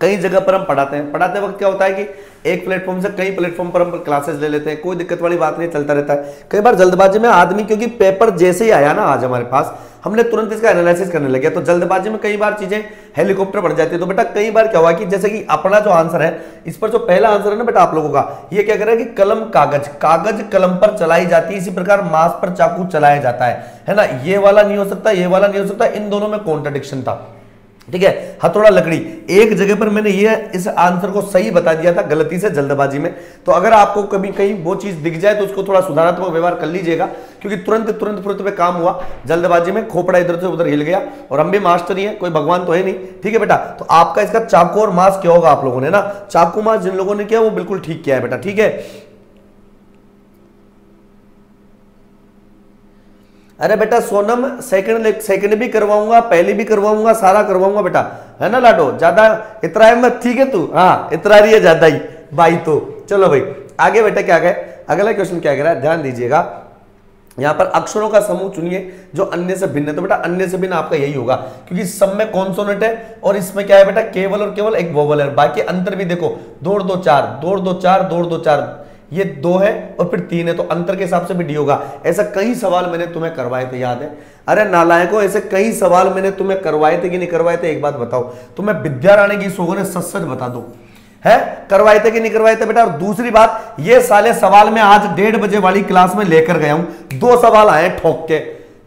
कई जगह पर हम पढ़ाते हैं। पढ़ाते वक्त क्या होता है कि एक प्लेटफॉर्म से कई प्लेटफॉर्म पर हम क्लासेस ले लेते हैं। कोई दिक्कत वाली बात नहीं, चलता रहता है। कई बार जल्दबाजी में आदमी, क्योंकि पेपर जैसे ही आया ना आज हमारे पास, हमने तुरंत इसका एनालिसिस करने लगे। तो जल्दबाजी में कई बार चीज़ें हेलीकॉप्टर बढ़ जाती है। तो बेटा कई बार क्या हुआ कि जैसे कि अपना जो आंसर है, इस पर जो पहला आंसर है ना बेटा आप लोगों का, ये क्या कर रहा है कि कलम कागज़ कागज़ कलम पर चलाई जाती है। इसी प्रकार मांस पर चाकू चलाया जाता है। है ना? ये वाला नहीं हो सकता, ये वाला नहीं हो सकता। इन दोनों में कॉन्ट्रडिक्शन था। ठीक है? हथौड़ा, लकड़ी। एक जगह पर मैंने ये इस आंसर को सही बता दिया था, गलती से, जल्दबाजी में। तो अगर आपको कभी कहीं वो चीज़ दिख जाए तो उसको थोड़ा सुधारात्मक व्यवहार कर लीजिएगा, क्योंकि तुरंत तुरंत तुरंत पे काम हुआ। जल्दबाजी में खोपड़ा इधर से उधर हिल गया, और हम भी मास्टर ही है, कोई भगवान तो है नहीं। ठीक है बेटा? तो आपका इसका चाकू और मास क्या होगा आप लोगों ने, ना? चाकू, मास जिन लोगों ने किया, वो बिल्कुल ठीक किया है बेटा, ठीक है? अरे बेटा, सोनम सेकंड सेकंड भी करवाऊँगा, पहले भी करवाऊँगा, सारा करवाऊँगा बेटा। है ना, लाडो? ज़्यादा इतरा मत, ठीक है तू? हाँ इतरा रही है ज़्यादा ही, भाई तो। चलो भाई, आगे बेटा क्या कहे, अगला क्वेश्चन क्या कह रहा है? ध्यान दीजिएगा। यहाँ पर अक्षरों का समूह चुनिए, जो अन्य से भिन्न है। तो बेटा, अन्य से भिन्न आपका यही होगा, क्योंकि सब में कॉन्सोनेट है? और इसमें क्या है बेटा? केवल और केवल एक वोवल है। बाकी अंतर भी देखो, दो दो चार, दो दो चार, दो दो चार। ये दो है और फिर तीन है तो अंतर के हिसाब से भी डी होगा। ऐसा कई सवाल मैंने तुम्हें करवाए थे, याद है? अरे नालायकों, ऐसे कई सवाल मैंने तुम्हें करवाए थे कि नहीं करवाए थे? एक बात बताओ। तुम्हें विद्या रानी की सोगो ने सच सच बता दो। है? करवाए थे कि नहीं करवाए थे बेटा? और दूसरी बात, ये साले सवाल में आज डेढ़ बजे वाली क्लास में लेकर गया हूँ। दो सवाल आए ठोक के।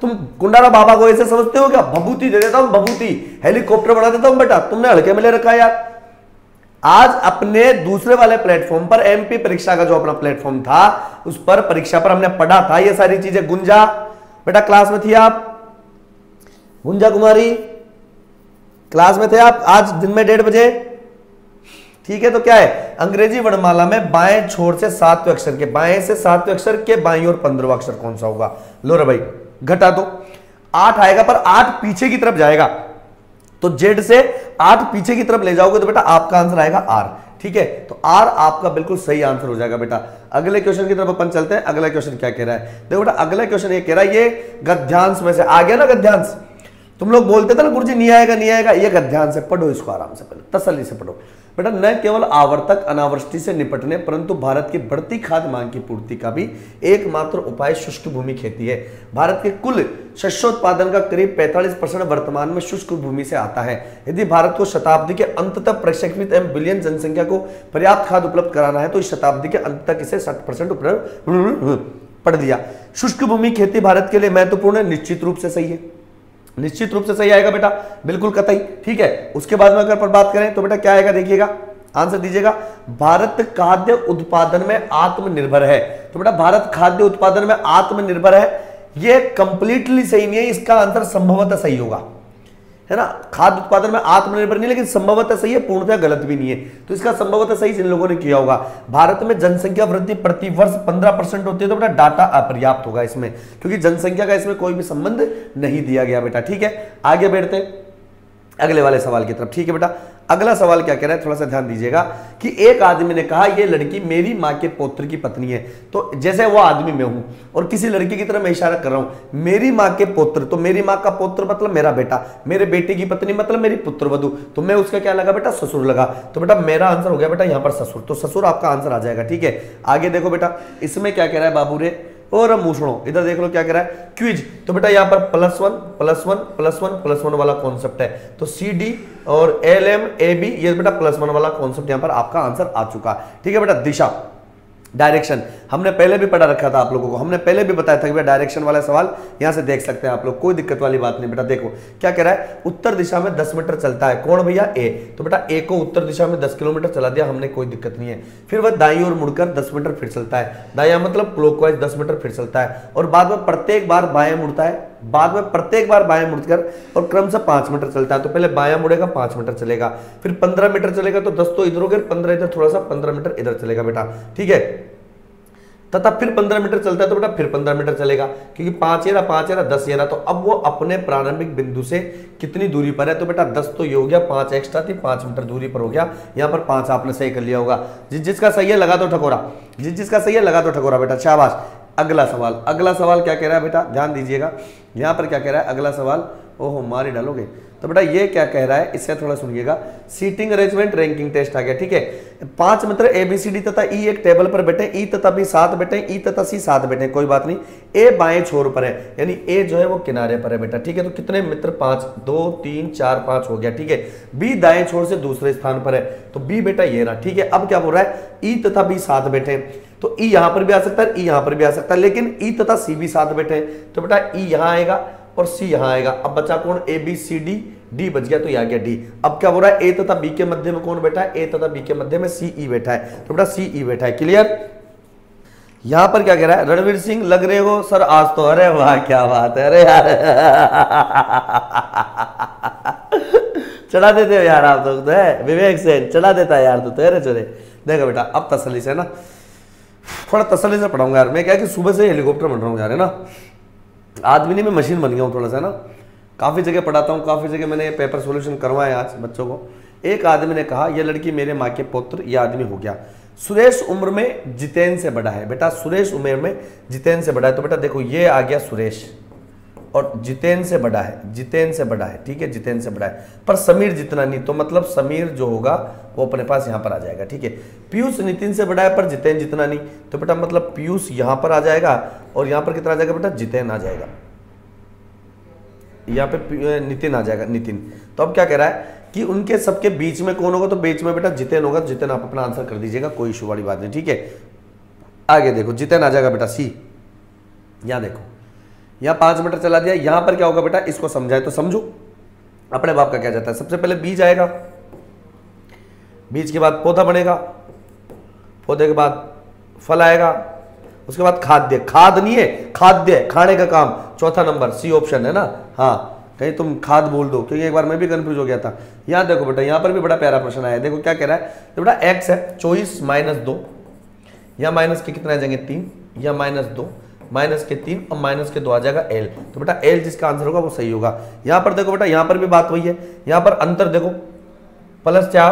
तुम कुंडारा बाबा को ऐसे समझते हो क्या? भभूति दे देता हूँ भभूति हेलीकॉप्टर बना देता हूँ बेटा। तुमने हल्के में ले रखा है यार। आज अपने दूसरे वाले प्लेटफॉर्म पर एमपी परीक्षा का जो अपना प्लेटफॉर्म था, उस पर परीक्षा पर हमने पढ़ा था, ये सारी चीज़ें। गुंजा, बेटा क्लास में थी आप? गुंजा कुमारी क्लास में थे आप? आज दिन में डेढ़ बजे? ठीक है तो क्या है? अंग्रेज़ी वर्णमाला में बाएँ छोर से सातवें अक्षर के, बाएँ से सातवें अक्षर के, बाई और पंद्रहवा अक्षर कौन सा होगा? लो रे भाई, घटा दो। आठ आएगा पर आठ पीछे की तरफ़ जाएगा। तो जेड से आठ पीछे की तरफ़ ले जाओगे तो बेटा आपका आंसर आएगा आर, ठीक है? तो आर आपका बिल्कुल सही आंसर हो जाएगा बेटा। अगले क्वेश्चन की तरफ़ अपन चलते हैं। अगला क्वेश्चन क्या कह रहा है? देखो बेटा, अगला क्वेश्चन ये कह रहा है, ये गद्यांश में से आ गया ना गध्यांश तुम लोग बोलते थे ना, गुरुजी नहीं आएगा नहीं आएगा, ये गध्यांश है, पढ़ो इसको आराम से पहले तसली से पढ़ो। बेटा, न केवल आवर्तक अनावृष्टि से निपटने, परंतु भारत की बढ़ती खाद्य मांग की पूर्ति का भी एकमात्र उपाय शुष्क भूमि खेती है। भारत के कुल शस्योत्पादन का करीब 45 परसेंट वर्तमान में शुष्क भूमि से आता है। यदि भारत को शताब्दी के अंत तक प्रक्षेपित एवं बिलियन जनसंख्या को पर्याप्त खाद उपलब्ध कराना है तो इस शताब्दी के अंत तक इसे साठ परसेंट उपलब्ध पढ़ दिया शुष्क भूमि खेती भारत के लिए महत्वपूर्ण है, निश्चित रूप से सही है। निश्चित रूप से सही आएगा बेटा, बिल्कुल कतई, ठीक है? उसके बाद में अगर पर बात करें तो बेटा क्या आएगा देखिएगा, आंसर दीजिएगा, भारत खाद्य उत्पादन में आत्मनिर्भर है। तो बेटा भारत खाद्य उत्पादन में आत्मनिर्भर है यह कंप्लीटली सही नहीं है, इसका आंसर संभवतः सही होगा। है ना? खाद्य उत्पादन में आत्मनिर्भर नहीं, लेकिन संभवतः सही है पूर्णतः गलत भी नहीं है। तो इसका संभवतः सही जिन लोगों ने किया होगा। भारत में जनसंख्या वृद्धि प्रति वर्ष 15 परसेंट होती है तो बेटा डाटा अपर्याप्त होगा इसमें, क्योंकि जनसंख्या का इसमें कोई भी संबंध नहीं दिया गया बेटा, ठीक है? आगे बैठते अगले वाले सवाल की तरफ़, ठीक है बेटा? अगला सवाल क्या कह रहा है? थोड़ा सा ध्यान दीजिएगा कि एक आदमी ने कहा यह लड़की मेरी माँ के पुत्र की पत्नी है। तो जैसे वो आदमी मैं हूँ और किसी लड़की की तरह मैं इशारा कर रहा हूँ, मेरी माँ के पुत्र तो मेरी माँ का पुत्र मतलब मेरा बेटा, मेरे बेटे की पत्नी मतलब मेरी पुत्र वधु तो मैं उसका क्या लगा, बेटा, ससुर लगा। तो बेटा, मेरा आंसर हो गया बेटा यहाँ पर ससुर। तो ससुर आपका आंसर आ जाएगा, ठीक है? आगे देखो बेटा, इसमें क्या कह रहा है बाबू रे? और मूसणो इधर देख लो क्या कह रहा है। क्विज तो बेटा यहाँ पर plus one plus one plus one plus one वाला कॉन्सेप्ट है। तो सी डी और एल एम ए बी ये बेटा प्लस वन वाला कॉन्सेप्ट यहाँ पर आपका आंसर आ चुका। है ठीक है बेटा, दिशा। डायरेक्शन हमने पहले भी पढ़ा रखा था आप लोगों को। हमने पहले भी बताया था कि भैया डायरेक्शन वाला सवाल यहाँ से देख सकते हैं आप लोग। कोई दिक्कत वाली बात नहीं बेटा, देखो, क्या कह रहा है? उत्तर दिशा में 10 मीटर चलता है। कौन भैया? ए तो बेटा ए को उत्तर दिशा में 10 किलोमीटर चला दिया, हमने कोई दिक्कत नहीं है। फिर वह दाई और मुड़कर 10 मीटर फिर चलता है। दाया मतलब क्लोकवाइज 10 मीटर फिर चलता है। और बाद में प्रत्येक बार बाएँ मुड़ता है। बाद में प्रत्येक बार बाएँ मुड़कर, और क्रम से पाँच मीटर चलता है तो पहले बाया मुड़ेगा, पाँच मीटर चलेगा। फिर पंद्रह मीटर चलेगा तो दस तो इधर हो गए पंद्रह इधर, थोड़ा सा पंद्रह मीटर इधर चलेगा बेटा, ठीक है? तथा फिर पंद्रह मीटर चलता है तो बेटा फिर पंद्रह मीटर चलेगा, क्योंकि पाँच एरा पाँच एरा दस एरा तो अब वो अपने प्रारंभिक बिंदु से कितनी दूरी पर है? तो बेटा दस तो ये हो गया, पाँच एक्स्ट्रा थी, पाँच मीटर दूरी पर हो गया, यहाँ पर पाँच आपने सही कर लिया होगा। जिस जिसका सही है, लगा दो ठकोरा जिस जिसका सही है, लगा दो ठकोरा बेटा, शाबाश। अगला सवाल अगला सवाल क्या कह रहा है बेटा? ध्यान दीजिएगा। यहाँ पर क्या कह रहा है? अगला सवाल, ओहो, मारे डालोगे। तो बेटा ये क्या कह रहा है इससे थोड़ा सुनिएगा। सीटिंग अरेंजमेंट रैंकिंग टेस्ट आ गया, ठीक है? पाँच मित्र एबीसीडी तथा ई एक टेबल पर बैठे ई तथा बी साथ बैठे ई तथा सी साथ बैठे, कोई बात नहीं। ए बाएँ छोर पर है, यानी ए जो है वो किनारे पर है बेटा, ठीक है? तो कितने मित्र? पाँच, दो, तीन, चार, पाँच हो गया, ठीक है? बी दाएँ छोर से दूसरे स्थान पर है तो बी बेटा ये रहा, ठीक है? अब क्या बोल रहा है? ई तथा बी साथ बैठे तो ई यहाँ पर भी आ सकता है ई यहाँ पर भी आ सकता है, लेकिन ई तथा सी भी साथ बैठे तो बेटा ई यहाँ आएगा और सी यहाँ आएगा। अब बचा कौन? A B C D D बच गया तो यह आ गया डी अब क्या हो रहा है? ए तथा बी के मध्य में कौन बैठा है? ए तथा बी के मध्य में सी ई बैठा है। तो बेटा सी ई बैठा है। क्लियर यहाँ पर क्या कह रहा है? रणवीर सिंह लग रहे हो? सर आज तो अरे वाह क्या बात है। अरे यार। *laughs* चढ़ा देते हो यार आप तो, तो विवेक सेन चढ़ा देता है यार तू तो अरे चले देखो बेटा अब तसली से ना? थोड़ा तसली से पढ़ाऊँगा यार। मैं क्या कि सुबह से हेलीकॉप्टर बन रहा हूँ यार है ना? आदमी नहीं मैं मशीन बन गया हूँ थोड़ा सा ना? काफ़ी जगह पढ़ाता हूँ, काफ़ी जगह मैंने पेपर सोल्यूशन करवाया आज बच्चों को। एक आदमी ने कहा यह लड़की मेरे माँ के पुत्र यह आदमी हो गया। सुरेश उम्र में जितेन से बड़ा है। बेटा, सुरेश उम्र में जितेन से बड़ा है। तो बेटा देखो, ये आ गया सुरेश। और जितेन से बड़ा है जितेन से बड़ा है, ठीक है जितेन से बड़ा है। पर समीर जितना नहीं तो मतलब समीर जो होगा, वो अपने पास यहाँ पर आ जाएगा, ठीक है। पीयूष नितिन से बड़ा है, पर जितेन जितना नहीं। तो बेटा मतलब पीयूष यहाँ पर आ जाएगा और यहाँ पर कितना आ जाएगा बेटा? जितेन आ जाएगा। यहाँ पे नितिन आ जाएगा, नितिन। तो अब क्या कह रहा है कि उनके सबके बीच में कौन होगा? तो बीच में बेटा जितेन होगा। जितेन आप अपना आंसर कर दीजिएगा, कोई इशू वाली बात नहीं, ठीक है। आगे देखो जितेन आ जाएगा बेटा सी। यहाँ देखो। यहाँ पाँच मीटर चला दिया, यहाँ पर क्या होगा बेटा? इसको समझाए तो समझो। अपने बाप का क्या जाता है? सबसे पहले बीज आएगा। बीज के बाद पौधा बनेगा। पौधे के बाद फल आएगा। उसके बाद खाद्य। खाद नहीं है, खाद्य, खाने का काम। चौथा नंबर सी ऑप्शन है ना? हाँ। कहीं तुम खाद बोल दो, क्योंकि एक बार मैं भी कंफ्यूज हो गया था। यहाँ देखो बेटा, यहाँ पर भी बड़ा प्यारा प्रश्न आया देखो क्या कह रहा है। तो बेटा एक्स है, चौबीस माइनस दो। या माइनस के कितना आ जाएँगे? तीन। या माइनस दो। माइनस के तीन और माइनस के दो आ जाएगा एल तो बेटा एल जिसका आंसर होगा वो सही होगा। यहाँ पर देखो बेटा, यहाँ पर भी बात वही है। यहाँ पर अंतर देखो। प्लस चार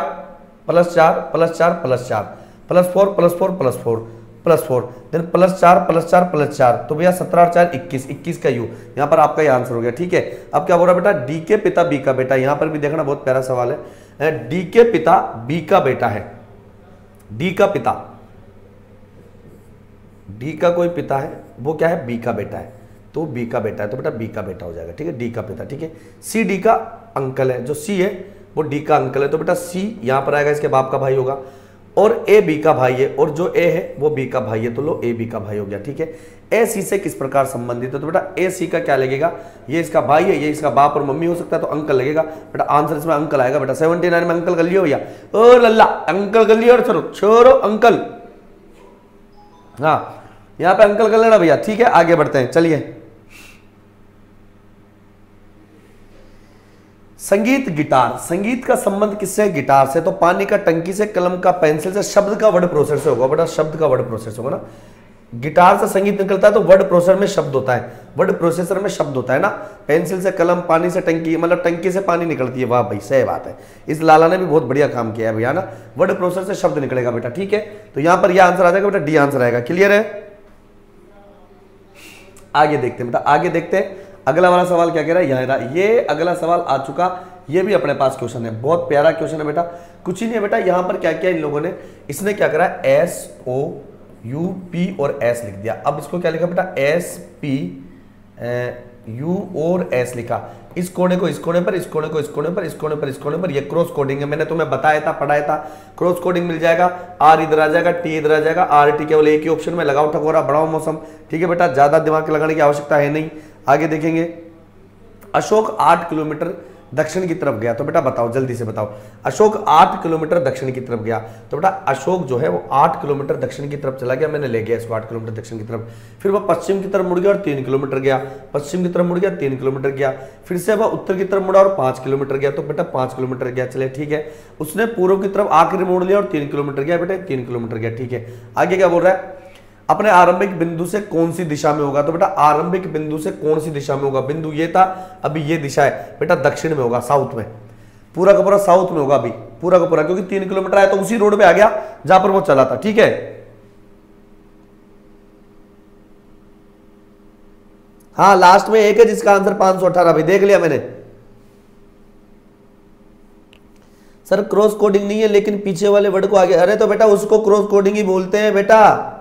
प्लस चार प्लस चार प्लस चार। Plus four plus four plus four plus four. Then plus चार प्लस चार प्लस चार। तो भैया सत्रह और चार, इक्कीस। इक्कीस का यू। यहाँ पर आपका ये आंसर हो गया, ठीक है? अब क्या बोल रहा है बेटा? डी के पिता बी का बेटा। यहाँ पर भी देखना, बहुत प्यारा सवाल है। डी के पिता बी का बेटा है। डी का पिता। डी का कोई पिता है, वो क्या है? बी का बेटा है। तो बी का बेटा है तो बेटा बी का बेटा हो जाएगा, ठीक है? डी का पिता, ठीक है? सी डी का अंकल है, जो सी है, वो डी का अंकल है तो बेटा सी यहाँ पर आएगा, इसके बाप का भाई होगा। और ए बी का भाई है, और जो ए है, वो बी का भाई है तो लो ए बी का भाई हो गया, ठीक है? ए सी से किस प्रकार संबंधित है? तो बेटा ए सी का क्या लगेगा? ये इसका भाई है, ये इसका बाप और मम्मी हो सकता है तो अंकल लगेगा। बेटा आंसर इसमें अंकल आएगा, बेटा सेवनटी नाइन में अंकल कर लियो भैया। ओ लल्ला, अंकल कर लियो और छोड़ो छोड़ो अंकल। हाँ यहाँ पे अंकल कर लेना भैया, ठीक है? आगे बढ़ते हैं, चलिए। संगीत गिटार। संगीत का संबंध किससे है? गिटार से। तो पानी का टंकी से, कलम का पेंसिल से, शब्द का वर्ड प्रोसेस से होगा। बेटा शब्द का वर्ड प्रोसेस होगा ना। गिटार से संगीत निकलता है तो वर्ड प्रोसेसर में शब्द होता है। वर्ड प्रोसेसर में शब्द होता है ना। पेंसिल से कलम, पानी से टंकी मतलब टंकी से पानी निकलती है। वाह भाई, सही बात है। इस लाला ने भी बहुत बढ़िया काम किया है भैया ना। वर्ड प्रोसेसर से शब्द निकलेगा बेटा, ठीक है? तो यहाँ पर यह आंसर आ जाएगा बेटा, डी आंसर आएगा। क्लियर है? आगे देखते हैं। बेटा, आगे देखते हैं। अगला वाला सवाल क्या कह रहा है? यहाँ रहा ये अगला सवाल आ चुका, ये भी अपने पास क्वेश्चन है। बहुत प्यारा क्वेश्चन है बेटा। कुछ ही नहीं है बेटा, यहाँ पर क्या किया इन लोगों ने? इसने क्या करा? एस ओ यू पी और एस लिख दिया। अब इसको क्या लिखा बेटा? एस पी यू और एस लिखा। इस कोने को इस कोने पर, इस कोने को इस कोने पर, इस कोने पर, इस कोने पर। ये क्रॉस कोडिंग है। मैंने तुम्हें बताया था, पढ़ाया था। क्रॉस कोडिंग मिल जाएगा। आर इधर आ जाएगा टी इधर आ जाएगा। आर टी केवल एक ही ऑप्शन में लगाओ ठकोरा बढ़ाओ मौसम। ठीक है बेटा? ज़्यादा दिमाग लगाने की आवश्यकता है नहीं। आगे देखेंगे। अशोक आठ किलोमीटर दक्षिण की तरफ़ गया। तो बेटा बताओ, जल्दी से बताओ। अशोक आठ किलोमीटर दक्षिण की तरफ़ गया। तो बेटा अशोक जो है, वो आठ किलोमीटर दक्षिण की तरफ़ चला गया। मैंने ले गया इसको आठ किलोमीटर दक्षिण की तरफ़। फिर वह पश्चिम की तरफ़ मुड़ गया और तीन किलोमीटर गया। पश्चिम की तरफ़ मुड़ गया, तीन किलोमीटर गया। फिर से वह उत्तर की तरफ़ मुड़ा और पाँच किलोमीटर गया। तो बेटा पाँच किलोमीटर गया। चले ठीक है। उसने पूर्व की तरफ़ आखिरी मोड़ लिया और तीन किलोमीटर गया। बेटा तीन किलोमीटर गया। ठीक है। आगे क्या बोल रहा है? अपने आरंभिक बिंदु से कौन सी दिशा में होगा? तो बेटा, आरंभिक बिंदु से कौन सी दिशा में होगा? बिंदु ये था, अभी ये दिशा है। बेटा, दक्षिण में होगा, साउथ में। पूरा का पूरा साउथ में होगा अभी। पूरा का पूरा, क्योंकि तीन किलोमीटर आया तो उसी रोड पे आ गया, जहाँ पर वो चला था, ठीक है? हाँ लास्ट में एक है, जिसका आंसर पाँच सौ अठारह देख लिया मैंने। सर क्रॉस कोडिंग नहीं है, लेकिन पीछे वाले वर्ड को आगे अरे तो बेटा, उसको क्रॉस कोडिंग ही बोलते हैं, बेटा।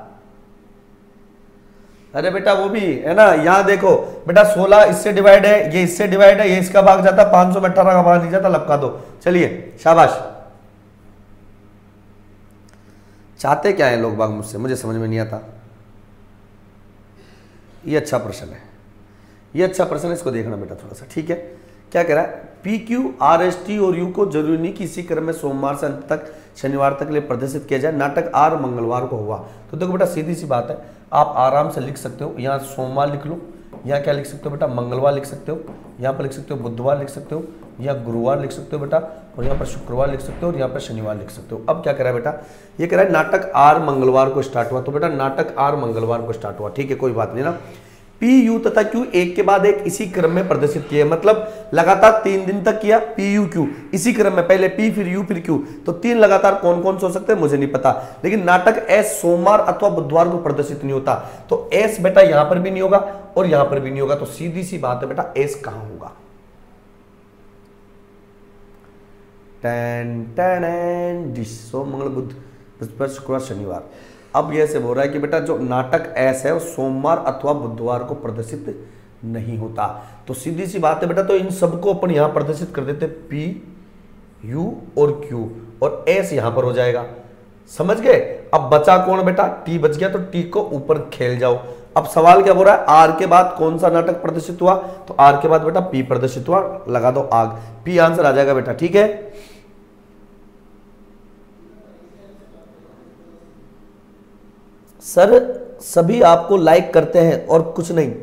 अरे बेटा वो भी है ना, यहाँ देखो, बेटा 16 इससे डिवाइड है, ये इससे डिवाइड है, ये इसका भाग जाता पाँच सौ अठारह का भाग नहीं जाता, लपका दो। चलिए, शाबाश। चाहते क्या है लोग बाग मुझसे? मुझे समझ में नहीं आता। ये अच्छा प्रश्न है। ये अच्छा प्रश्न है, इसको देखना बेटा थोड़ा सा, ठीक है? क्या कह रहा है? P Q R S T और यू को ज़रूरी नहीं कि इसी क्रम में सोमवार से अंत तक, शनिवार तक लिए प्रदर्शित किया जाए। नाटक आर मंगलवार को हुआ। तो देखो बेटा, सीधी सी बात है। आप आराम से लिख सकते हो। यहाँ सोमवार लिख लो। यहाँ क्या लिख सकते हो बेटा? मंगलवार लिख सकते हो। यहाँ पर लिख सकते हो बुधवार लिख सकते हो। यहाँ गुरुवार लिख सकते हो बेटा। और यहाँ पर शुक्रवार लिख सकते हो और यहाँ पर शनिवार लिख सकते हो। अब क्या कह रहा है बेटा? ये कह रहा है नाटक आर मंगलवार को स्टार्ट हुआ। तो बेटा नाटक आर मंगलवार को स्टार्ट हुआ। ठीक है, कोई बात नहीं ना। पी यू तथा क्यू एक के बाद एक इसी क्रम में प्रदर्शित किए मतलब लगातार तीन दिन तक किया पी यू क्यू, इसी क्रम में, पहले पी, फिर यू, फिर क्यू। तो तीन लगातार कौन कौन से हो सकते हैं? मुझे नहीं पता। लेकिन नाटक एस सोमवार अथवा बुधवार को प्रदर्शित नहीं होता। तो एस बेटा यहाँ पर भी नहीं होगा और यहाँ पर भी नहीं होगा। तो सीधी सी बात है बेटा, एस कहाँ होगा? टैन सोम मंगल बुध शुक्रवार, शनिवार। अब यह से बोल रहा है कि बेटा जो नाटक ऐस है, वो सोमवार अथवा बुधवार को प्रदर्शित नहीं होता। तो सीधी सी बात है बेटा तो इन सबको अपन यहाँ प्रदर्शित कर देते पी यू और क्यू और एस यहाँ पर हो जाएगा। समझ गए? अब बचा कौन बेटा? टी बच गया तो टी को ऊपर खेल जाओ। अब सवाल क्या बोल रहा है? आर के बाद कौन सा नाटक प्रदर्शित हुआ? तो आर के बाद बेटा पी प्रदर्शित हुआ, लगा दो आग। पी आंसर आ जाएगा बेटा, ठीक है? सर, सभी आपको लाइक करते हैं और कुछ नहीं।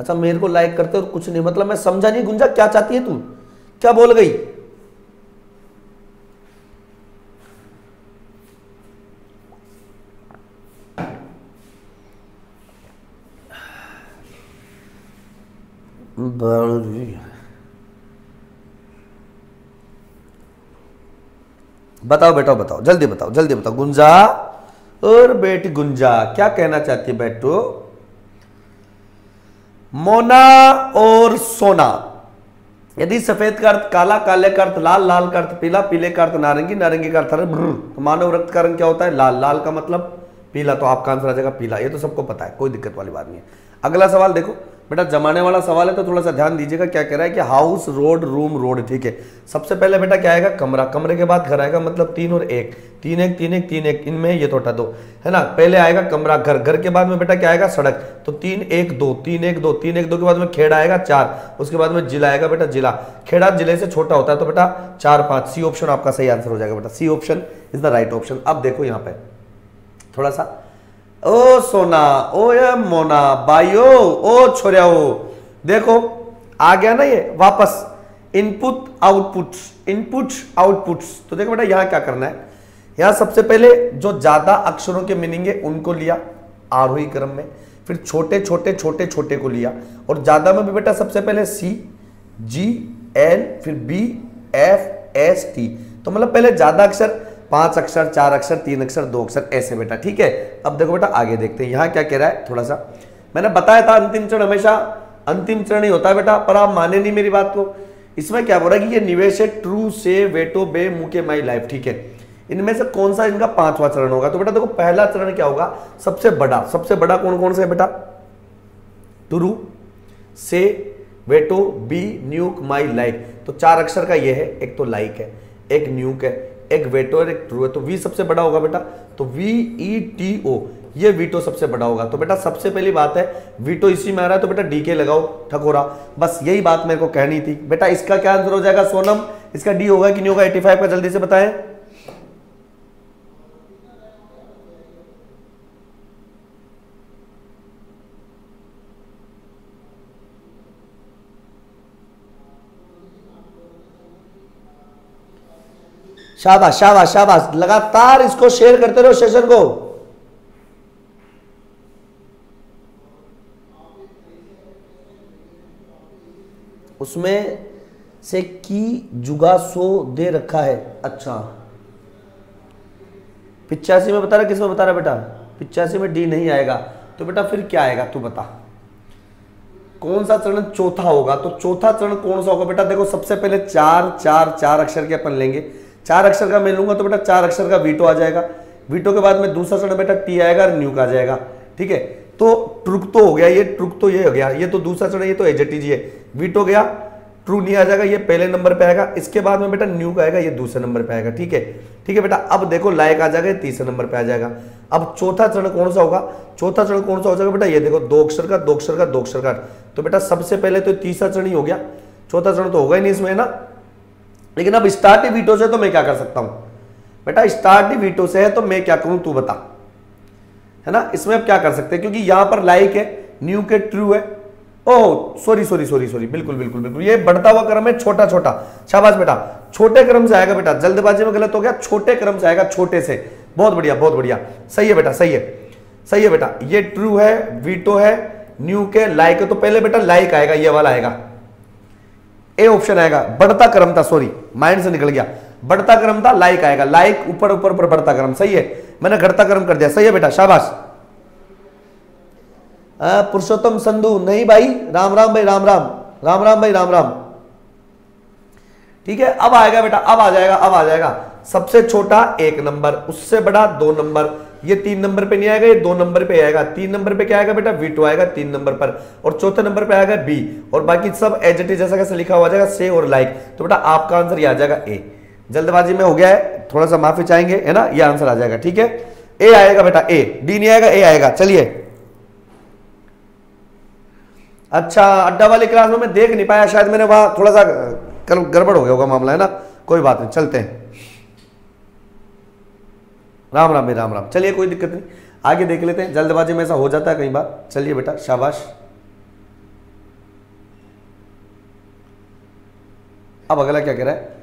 अच्छा मेरे को लाइक करते और कुछ नहीं। मतलब मैं समझा नहीं, गुंजा, क्या चाहती है तू? क्या बोल गई? बताओ बेटा, बताओ। जल्दी बताओ जल्दी बताओ। गुंजा और बेट गुंजा, क्या कहना चाहती है बेटो? मोना और सोना। यदि सफ़ेद का अर्थ काला, काले का अर्थ लाल लाल का अर्थ पीला, पीले का अर्थ नारंगी नारंगी का अर्थ तो मानव रक्त का रंग क्या होता है? लाल लाल का मतलब पीला। तो आपका आंसर आ जाएगा पीला। ये तो सबको पता है, कोई दिक्कत वाली बात नहीं है। अगला सवाल देखो। बेटा, जमाने वाला सवाल है तो थोड़ा सा ध्यान दीजिएगा, क्या कह रहा है कि हाउस रोड रूम रोड ठीक है। सबसे पहले बेटा क्या आएगा? कमरा। कमरे के बाद घर आएगा मतलब तीन और एक। तीन एक तीन एक तीन एक, इनमें ये तो दो, है ना? पहले आएगा कमरा, घर। घर के बाद में बेटा क्या आएगा? सड़क। तो तीन एक दो, तीन एक दो, तीन एक दो के बाद में खेड़ा आएगा, चार। उसके बाद में जिला आएगा बेटा, जिला। खेड़ा ज़िले से छोटा होता है तो बेटा चार, पाँच। सी ऑप्शन आपका सही आंसर हो जाएगा बेटा। C option is the right option अब देखो यहाँ पे, थोड़ा सा ओ सोना, ओ ये मोना बाइयो ओ छोरिया देखो, आ गया ना ये, वापस इनपुट आउटपुट इनपुट्स आउटपुट्स तो देखो बेटा, यहाँ क्या करना है? यहाँ सबसे पहले जो ज़्यादा अक्षरों के मीनिंग है, उनको लिया, आरोही क्रम में, फिर छोटे छोटे छोटे छोटे को लिया, और ज़्यादा में भी बेटा सबसे पहले सी जी एल फिर बी एफ़ एस टी तो मतलब पहले ज़्यादा अक्षर पाँच अक्षर, चार अक्षर, तीन अक्षर, दो अक्षर, ऐसे बेटा, ठीक है? अब देखो बेटा, आगे देखते हैं। यहाँ क्या कह रहा है? थोड़ा सा। मैंने बताया था अंतिम चरण हमेशा, अंतिम चरण ही होता है बेटा, पर आप माने नहीं मेरी बात को। इसमें क्या बोल रहा है कि ये निवेश है ट्रू से वेटो बे मुके माई लाइफ ठीक है? इनमें से कौन सा इनका पांचवा चरण होगा? तो बेटा देखो, पहला चरण क्या होगा? सबसे बड़ा सबसे बड़ा कौन कौन सा है बेटा? टुरु से वेटो बी न्यूक माई लाइक तो चार अक्षर का ये है, एक तो लाइक है, एक न्यूक है। एक वेटो और एक ट्रू है तो वी सबसे बड़ा होगा बेटा। तो वी ई टी ओ ये वीटो सबसे बड़ा होगा। तो बेटा सबसे पहली बात है वीटो इसी में आ रहा है तो बेटा डी के लगाओ ठकोरा बस यही बात मेरे को कहनी थी। बेटा इसका क्या आंसर हो जाएगा? सोनम, इसका डी होगा कि नहीं होगा? 85 का जल्दी से बताएँ। शाबाश शाबाश शाबाश। लगातार इसको शेयर करते रहो सेशन को। उसमें से की जुगा सो दे रखा है। अच्छा। पिचासी में बता रहा, किसमें बता रहा बेटा? पिचासी में डी नहीं आएगा। तो बेटा फिर क्या आएगा? तू बता। कौन सा चरण चौथा होगा? तो चौथा चरण कौन सा होगा बेटा? देखो, सबसे पहले चार चार चार अक्षर के अपन लेंगे। चार अक्षर का मैं लूँगा तो बेटा चार अक्षर का वीटो आ जाएगा। वीटो के बाद में दूसरा चरण बेटा टी आएगा और न्यूक आ जाएगा। ठीक है? तो ट्रुक तो हो गया, ये ट्रुक तो ये हो गया, ये तो दूसरा चरण ये तो एजेटी है। वीटो गया, ट्रू नहीं आ जाएगा, ये पहले नंबर पे आएगा, इसके बाद में बेटा न्यू का आएगा, ये दूसरे नंबर पे आएगा। ठीक है? ठीक है बेटा, अब देखो लायक आ जाएगा तीसरे नंबर पे आ जाएगा। अब चौथा चरण कौन सा होगा? चौथा चरण कौन सा हो जाएगा बेटा? ये देखो, दो अक्षर का, दो अक्षर का, दो अक्षर का। तो बेटा सबसे पहले तो तीसरा चरण ही हो गया। चौथा चरण तो होगा ही नहीं इसमें ना? लेकिन अब स्टार्ट वीटो से तो मैं क्या कर सकता हूँ? बेटा, स्टार्ट वीटो से है तो मैं क्या करूँ? तू बता। है ना? इसमें अब क्या कर सकते हैं? क्योंकि यहाँ पर लाइक है न्यू के ट्रू है। Oh sorry sorry sorry sorry बिल्कुल बिल्कुल बिल्कुल। ये बढ़ता हुआ क्रम है, छोटा छोटा। शाबाश बेटा। छोटे क्रम से आएगा बेटा। जल्दबाजी में गलत हो गया, छोटे क्रम से आएगा, छोटे से। बहुत बढ़िया बहुत बढ़िया। सही है बेटा, सही है। सही है बेटा। ये ट्रू है, वीटो है न्यू के लाइक है तो पहले बेटा लाइक आएगा, ये वाला आएगा। ए ऑप्शन आएगा, बढ़ता क्रम था सॉरी माइंड से निकल गया। बढ़ता क्रम था लाइक आएगा। लाइक ऊपर ऊपर ऊपर बढ़ता क्रम। सही है। मैंने घटता क्रम कर दिया। सही है बेटा, शाबाश। पुरुषोत्तम संधु, नहीं भाई, राम राम भाई, राम राम। राम राम भाई, राम राम। ठीक है, अब आएगा बेटा, अब आ जाएगा, अब आ जाएगा। सबसे छोटा एक नंबर, उससे बड़ा दो नंबर। ये तीन नंबर पे नहीं आएगा, ये दो नंबर पे आएगा। तीन नंबर पे क्या आएगा बेटा? वी टू आएगा तीन नंबर पर। और चौथे नंबर पे आएगा बी और बाकी सब एच जैसा कैसे लिखा हुआ जाएगा से और लाइक तो बेटा आपका आंसर ये आ जाएगा ए जल्दबाजी में हो गया है, थोड़ा सा माफ़ी चाहेंगे, है ना? ये आंसर आ जाएगा, ठीक है? ए आएगा बेटा ए डी नहीं आएगा ए आएगा। चलिए। अच्छा अड्डा वाली क्लास में मैं देख नहीं पाया, शायद मैंने वहाँ थोड़ा सा गड़बड़ हो गया होगा मामला, है ना? कोई बात नहीं, चलते हैं। राम राम भाई, राम राम। चलिए, कोई दिक्कत नहीं। आगे देख लेते हैं। जल्दबाजी में ऐसा हो जाता है कई बार। चलिए बेटा, शाबाश। अब अगला क्या कह रहा है?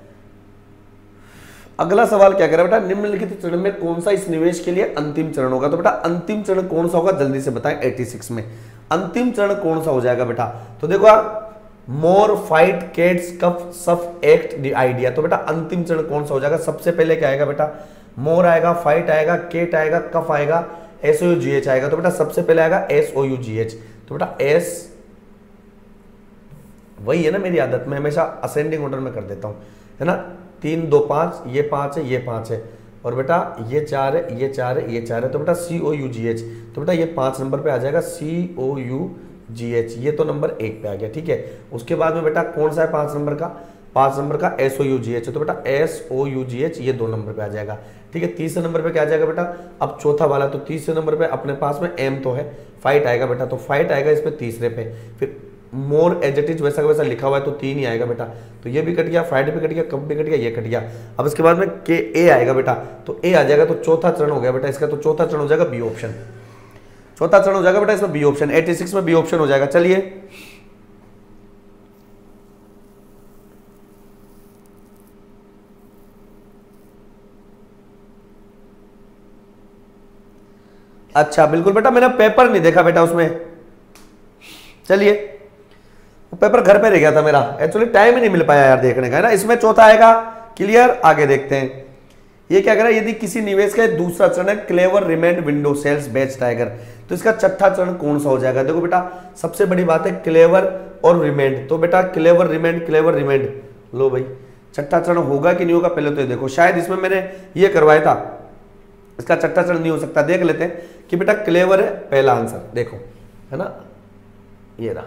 अगला सवाल क्या कह रहा है बेटा? निम्नलिखित चरण में कौन सा इस निवेश के लिए अंतिम चरण होगा? तो बेटा, अंतिम चरण कौन सा होगा? जल्दी से बताएँ 86 में। अंतिम चरण कौन सा हो जाएगा बेटा? तो देखो आप मोर फाइट केट्स कफ सफ एक्ट आइडिया तो बेटा, अंतिम चरण कौन सा हो जाएगा? सबसे पहले क्या आएगा बेटा? मोर आएगा, फाइट आएगा, केट आएगा, कफ आएगा एस ओ जी एच आएगा। तो बेटा सबसे पहले आएगा S O U G H तो बेटा एस वही है ना मेरी आदत, में हमेशा असेंडिंग ऑर्डर में कर देता हूँ, है ना? तीन, दो, पाँच, ये पाँच है, ये पाँच है। और बेटा ये चार है, ये चार है, ये चार है तो बेटा सी ओ यू जी एच तो बेटा ये पाँच नंबर पे आ जाएगा सी ओ यू जी एच ये तो नंबर एक पे आ गया, ठीक है? उसके बाद में बेटा कौन सा है पाँच नंबर का? पाँच नंबर का S O U G H तो बेटा S O U G H ये दो नंबर पे आ जाएगा। ठीक है, तीसरे नंबर पे क्या आ जाएगा बेटा? अब चौथा वाला तो तीसरे नंबर पे अपने पास में एम तो है फाइट आएगा बेटा तो फाइट आएगा इस पे तीसरे पे। फिर मोर एजेटिज वैसा वैसा लिखा हुआ है तो तीन ही आएगा बेटा। तो ये भी कट गया फाइट भी कट गया कब भी कट गया, ये कट गया। अब इसके बाद में के ए आएगा बेटा तो ए आ जाएगा तो चौथा चरण हो गया बेटा इसका तो चौथा चरण हो जाएगा बी ऑप्शन चौथा चरण हो जाएगा बेटा इसमें बी ऑप्शन 86 में बी ऑप्शन हो जाएगा। चलिए अच्छा बिल्कुल बेटा, मैंने पेपर नहीं देखा बेटा उसमें। चलिए पेपर घर पे रह गया था मेरा। एक्चुअली टाइम ही नहीं मिल पाया यार देखने का, है ना? इसमें चौथा आएगा। क्लियर आगे देखते हैं। ये क्या कह रहा है यदि किसी निवेश का दूसरा चरण है क्लेवर रिमेंड विंडो सेल्स बेच टाइगर तो इसका छठा चरण कौन सा हो जाएगा? देखो बेटा, सबसे बड़ी बात है क्लेवर और रिमेंड तो बेटा क्लेवर रिमेंड क्लेवर रिमेंड लो भाई, छठा चरण होगा कि नहीं होगा, पहले तो ये देखो। शायद इसमें मैंने ये करवाया था। इसका छठा चरण नहीं हो सकता, देख लेते हैं कि बेटा क्लेवर है, पहला आंसर देखो, है ना? ये रहा।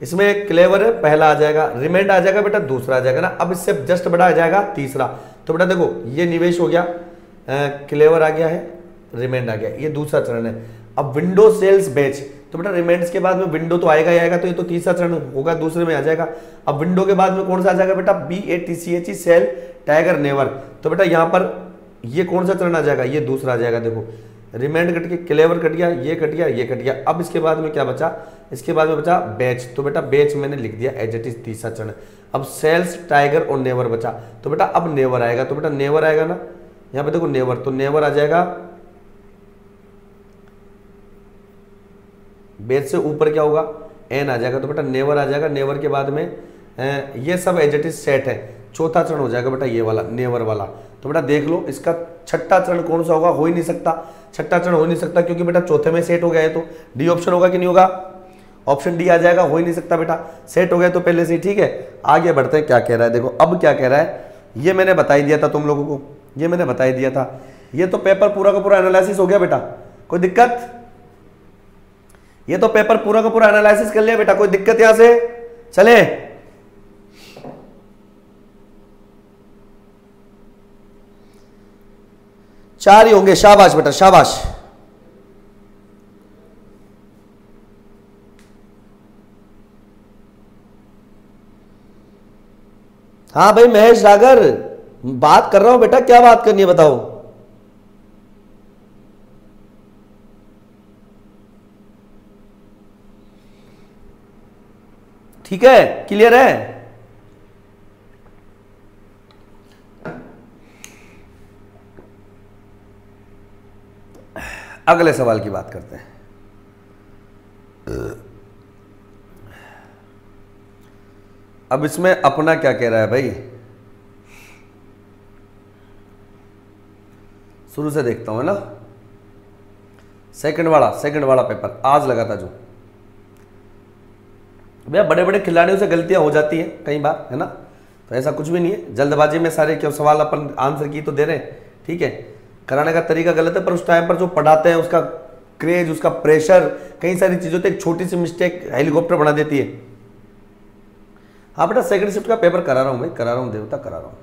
इसमें क्लेवर है, पहला आ जाएगा रिमेंड आ जाएगा बेटा, दूसरा आ जाएगा ना? अब इससे जस्ट बड़ा आ जाएगा, तीसरा। तो बेटा देखो, ये निवेश हो गया क्लेवर आ गया है रिमेंड आ गया, ये दूसरा चरण है। अब विंडो सेल्स बेच तो बेटा रिमेंड्स के बाद में विंडो तो आएगा ही आएगा तो ये तो तीसरा चरण होगा, दूसरे में आ जाएगा। अब विंडो के बाद में कौन सा आ जाएगा बेटा? B A T C H E sell tiger never तो बेटा यहाँ पर ये कौन सा चरण आ जाएगा? ये दूसरा आ जाएगा, देखो। रिमाइंड कट के क्लेवर कट गया, ये कट गया, ये कट गया। अब इसके बाद में क्या बचा? इसके बाद में बचा बैच तो बेटा बैच मैंने लिख दिया एज इट इज़ तीसरा चरण। अब सेल्स टाइगर और नेवर बचा। तो बेटा, अब नेवर आएगा। तो बेटा नेवर आएगा ना? यहाँ पे देखो नेवर तो नेवर आ जाएगा। बेच से ऊपर क्या होगा? एन आ जाएगा। तो बेटा नेवर आ जाएगा। नेवर के बाद में ये सब एज इट इज़ सेट है। चौथा चरण हो जाएगा बेटा, ये वाला नेवर वाला। तो बेटा देख लो, इसका छठा चरण कौन सा होगा? हो ही नहीं सकता। छठा चरण हो नहीं सकता क्योंकि बेटा चौथे में सेट हो गया है तो। डी ऑप्शन होगा कि नहीं होगा? ऑप्शन डी आ जाएगा, हो ही नहीं सकता बेटा। सेट हो गया तो पहले से ठीक है। आगे बढ़ते हैं, क्या कह रहा है? देखो, अब क्या कह रहा है? ये मैंने बताई दिया था तुम लोगों को। ये मैंने बताई दिया था। ये तो पेपर पूरा का पूरा एनालिसिस हो गया बेटा। कोई दिक्कत? ये तो पेपर पूरा का पूरा एनालिसिस कर लिया बेटा। कोई दिक्कत यहाँ से? चले। चार ही होंगे, शाबाश बेटा, शाबाश। हाँ भाई, महेश रागर बात कर रहा हूँ बेटा, क्या बात करनी है बताओ? ठीक है, क्लियर है? अगले सवाल की बात करते हैं। अब इसमें अपना क्या कह रहा है भाई? शुरू से देखता हूँ, है ना? सेकंड वाला सेकंड वाला पेपर आज लगा था जो। भैया बड़े बड़े खिलाड़ियों से गलतियाँ हो जाती हैं कई बार, है ना? तो ऐसा कुछ भी नहीं है। जल्दबाजी में सारे क्यों सवाल अपन आंसर की तो दे रहे हैं, ठीक है? कराने का तरीका गलत है, पर उस टाइम पर जो पढ़ाते हैं, उसका क्रेज उसका प्रेशर कई सारी चीज़ों एक छोटी सी मिस्टेक हेलीकॉप्टर बना देती है। हाँ बेटा सेकंड शिफ्ट का पेपर करा रहा हूँ भाई, करा रहा हूँ, देवता करा रहा हूँ।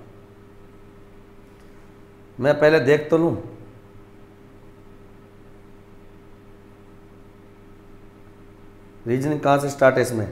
मैं पहले देख तो लू। रीजनिंग कहाँ से स्टार्ट है इसमें?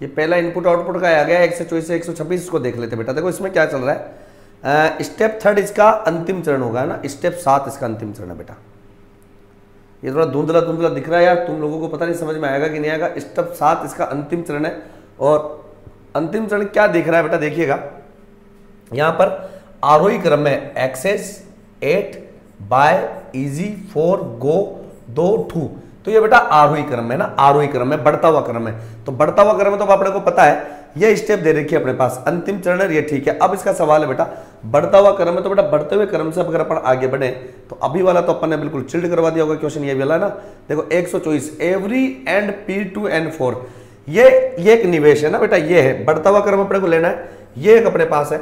ये पहला इनपुट आउटपुट का आ गया, एक सौ चौबीस से एक सौ छब्बीस इसको देख लेते बेटा। देखो इसमें क्या चल रहा है? स्टेप थर्ड इसका अंतिम चरण होगा ना? स्टेप सात इसका अंतिम चरण है बेटा। ये थोड़ा धुंधला धुंधला दिख रहा है यार, तुम लोगों को पता नहीं, समझ में आएगा कि नहीं आएगा। स्टेप सात इसका अंतिम चरण है और अंतिम चरण क्या दिख रहा है बेटा, देखिएगा। यहाँ पर आरोही क्रम में access at by easy four go दो टू तो ये बेटा आरोही क्रम है ना, आरोही क्रम है, बढ़ता हुआ क्रम है। तो बढ़ता हुआ क्रम है तो अपने को पता है, ये स्टेप दे रखी है अपने पास। अंतिम चरण ये ठीक है। अब इसका सवाल है बेटा, बढ़ता हुआ क्रम है तो बेटा बढ़ते हुए क्रम से अगर अपन आगे बढ़े तो अभी वाला तो अपन ने बिल्कुल चिल्ड करवा दिया होगा क्वेश्चन ये वाला ना। देखो, एक every and P two and four ये ये एक निवेश है ना बेटा, ये है। बढ़ता हुआ क्रम अपने को लेना है, ये एक अपने पास है।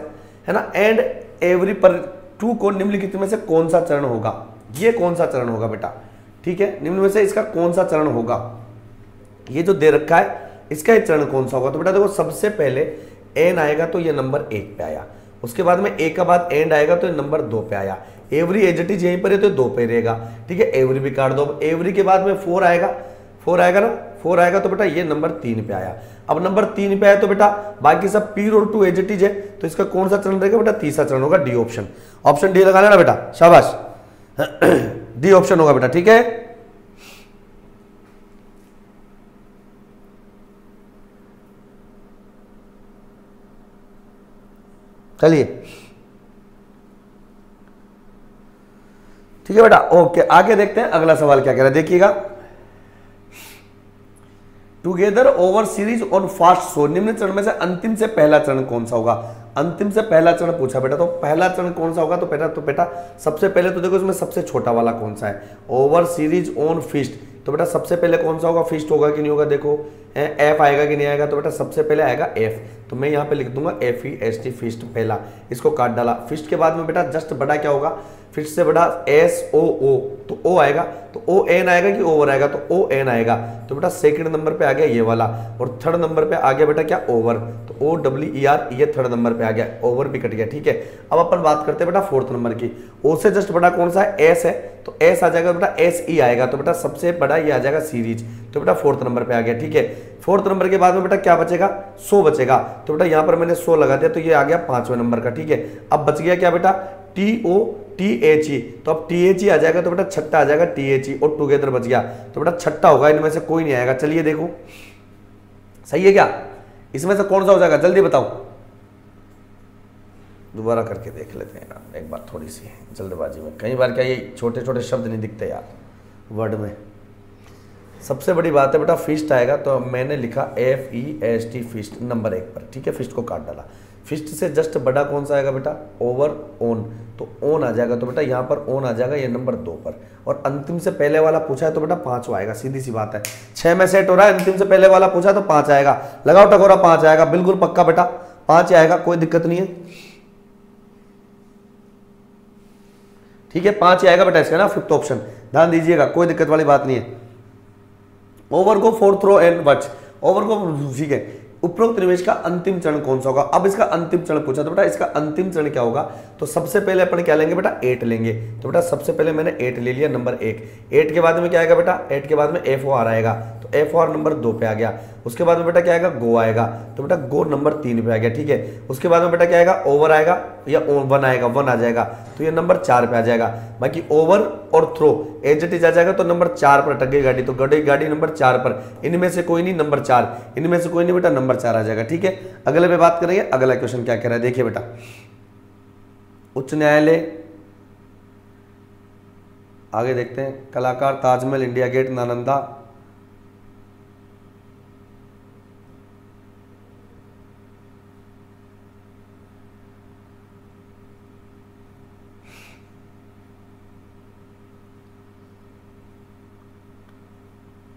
है ना? एंड एवरी पर टू को निम्नलिखित में से कौन सा चरण होगा? ये कौन सा चरण होगा बेटा? ठीक है? निम्न में से इसका कौन सा चरण होगा? ये जो दे रखा है, इसका एक चरण कौन सा होगा? तो बेटा देखो, सबसे पहले एन आएगा तो ये नंबर एक पे आया। उसके बाद में ए का बाद एंड आएगा तो ये नंबर दो पे आया। एवरी एजटिज यहीं पर है तो दो पे रहेगा। ठीक है? एवरी भी काट दो। एवरी के बाद में फोर आएगा। फोर आएगा ना? फोर आएगा तो बेटा ये नंबर तीन पे आया। अब नंबर तीन पे आया तो बेटा बाकी सब पी और टू एजटिज है तो इसका कौन सा चरण रहेगा बेटा? तीसरा चरण होगा डी ऑप्शन ऑप्शन डी लगा लेना बेटा। शाबाश। *clears throat* डी ऑप्शन होगा बेटा, ठीक है? चलिए। ठीक है बेटा, ओके, आगे देखते हैं, अगला सवाल क्या कह रहा है, देखिएगा। Together over series on fast so निम्न चरण में से अंतिम से पहला चरण कौन सा होगा? अंतिम से पहला चरण पूछा बेटा तो पहला चरण कौन सा होगा? तो बेटा तो बेटा, सबसे पहले तो देखो इसमें सबसे छोटा वाला कौन सा है। Over series on fist. तो बेटा, सबसे पहले कौन सा होगा? फिस्ट होगा कि नहीं होगा? देखो एफ़ आएगा कि नहीं आएगा? तो बेटा, सबसे पहले आएगा एफ़। तो मैं यहाँ पे लिख दूँगा F E S T fist पहला। इसको काट डाला। फिस्ट के बाद में बेटा, जस्ट बड़ा क्या होगा? फिस्ट से बड़ा एस ओ ओ तो ओ आएगा तो ओ एन आएगा कि ओवर आएगा तो ओ एन आएगा। तो बेटा सेकंड नंबर पे आ गया ये वाला, और थर्ड नंबर पे आ गया बेटा क्या? ओवर तो ओ डब्ल्यू ई आर ये थर्ड नंबर पे आ गया ओवर भी कट गया, ठीक है? अब अपन बात करते हैं बेटा फोर्थ नंबर की। ओ से जस्ट बड़ा कौन सा है? एस है। तो एस आ जाएगा बेटा एस ई आएगा तो बेटा सबसे बड़ा ये आ जाएगा सीरीज़ तो बेटा फोर्थ नंबर पे आ गया, ठीक है? फोर्थ नंबर के बाद में बेटा क्या बचेगा? सो बचेगा। तो बेटा यहाँ पर मैंने सो लगा दिया तो ये आ गया पाँचवें नंबर का, ठीक है? अब बच गया क्या बेटा? T O T H E तो अब टी एच ई आ जाएगा तो बेटा छट्टा आ जाएगा टी एच ई और टूगेदर बच गया। तो बेटा छट्टा होगा, इनमें से कोई नहीं आएगा। चलिए देखो। सही है क्या? इसमें से कौन सा हो जाएगा? जल्दी बताओ। दोबारा करके देख लेते हैं एक बार थोड़ी सी जल्दबाजी में। कई बार क्या ये छोटे छोटे शब्द नहीं दिखते यार वर्ड में। सबसे बड़ी बात है बेटा फिस्ट आएगा तो मैंने लिखा F E S T first number एक पर, ठीक है? फिस्ट को काट डाला। फिस्ट से जस्ट बड़ा कौन सा आएगा बेटा? ओवर ओन तो ओन आ जाएगा तो बेटा यहाँ पर ओन आ जाएगा, ये नंबर दो पर। और अंतिम से पहले वाला पूछा है तो बेटा पांचवा आएगा, सीधी सी बात है। छह में सेट हो रहा है, अंतिम से पहले वाला पूछा तो पाँच आएगा। लगाओ टकोरा, पाँच आएगा, बिल्कुल पक्का बेटा। पाँच आएगा, कोई दिक्कत नहीं है। ठीक है, पाँच आएगा बेटा इसका ना फिफ्थ ऑप्शन ध्यान दीजिएगा, कोई दिक्कत वाली बात नहीं है। ओवर को fourth row and which over को ठीक है. उपरोक्त निवेश का अंतिम चरण कौन सा होगा? अब इसका अंतिम चरण पूछा तो बेटा, इसका अंतिम चरण क्या होगा? तो सबसे पहले अपन क्या लेंगे बेटा? एट लेंगे. तो बेटा सबसे पहले मैंने एट ले लिया नंबर एक. एट के बाद में क्या आएगा बेटा? एट के बाद में एफ़ ओ आर आएगा. तो एफ़ आर नंबर दो पे आ गया. उसके बाद में बेटा क्या आएगा? गो आएगा। तो बेटा गो नंबर तीन पे आ गया, ठीक है? उसके बाद में बेटा क्या आएगा? ओवर आएगा या वन आएगा वन आ जाएगा। तो ये नंबर चार पे आ जाएगा। बाकी ओवर और थ्रो एजेटिज आ जाएगा तो नंबर चार पर अटक गई गाड़ी। तो गड़ी गाड़ी नंबर चार पर। इनमें से कोई नहीं नंबर चार। इनमें से कोई नहीं बेटा नंबर चार आ जाएगा, ठीक है? अगले पे बात करेंगे, अगला क्वेश्चन क्या कह रहा है? देखिए बेटा। उच्च न्यायालय, आगे देखते हैं। कलाकार ताजमहल, इंडिया गेट, नालंदा।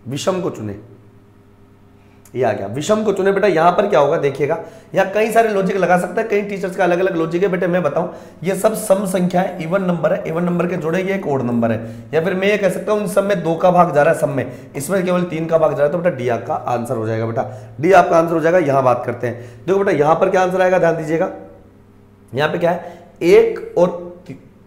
विषम को चुने। ये आ गया। विषम को चुने, बेटा, यहाँ पर क्या होगा देखिएगा। यहाँ कई सारे लॉजिक लगा सकता है, कई टीचर्स का अलग अलग लॉजिक है, बेटे, मैं बताऊँ, ये सब सम संख्या है इवन नंबर है इवन नंबर के जोड़े, ये एक ओड नंबर है। या फिर मैं ये कह सकता हूँ इन सब में दो का भाग जा रहा है सब में, इसमें केवल तीन का भाग जा रहा है तो बेटा डी आपका आंसर हो जाएगा, बेटा। डी आपका आंसर हो जाएगा, यहाँ बात करते हैं। देखो बेटा, यहाँ पर क्या आंसर आएगा, ध्यान दीजिएगा। यहाँ पे क्या है, एक और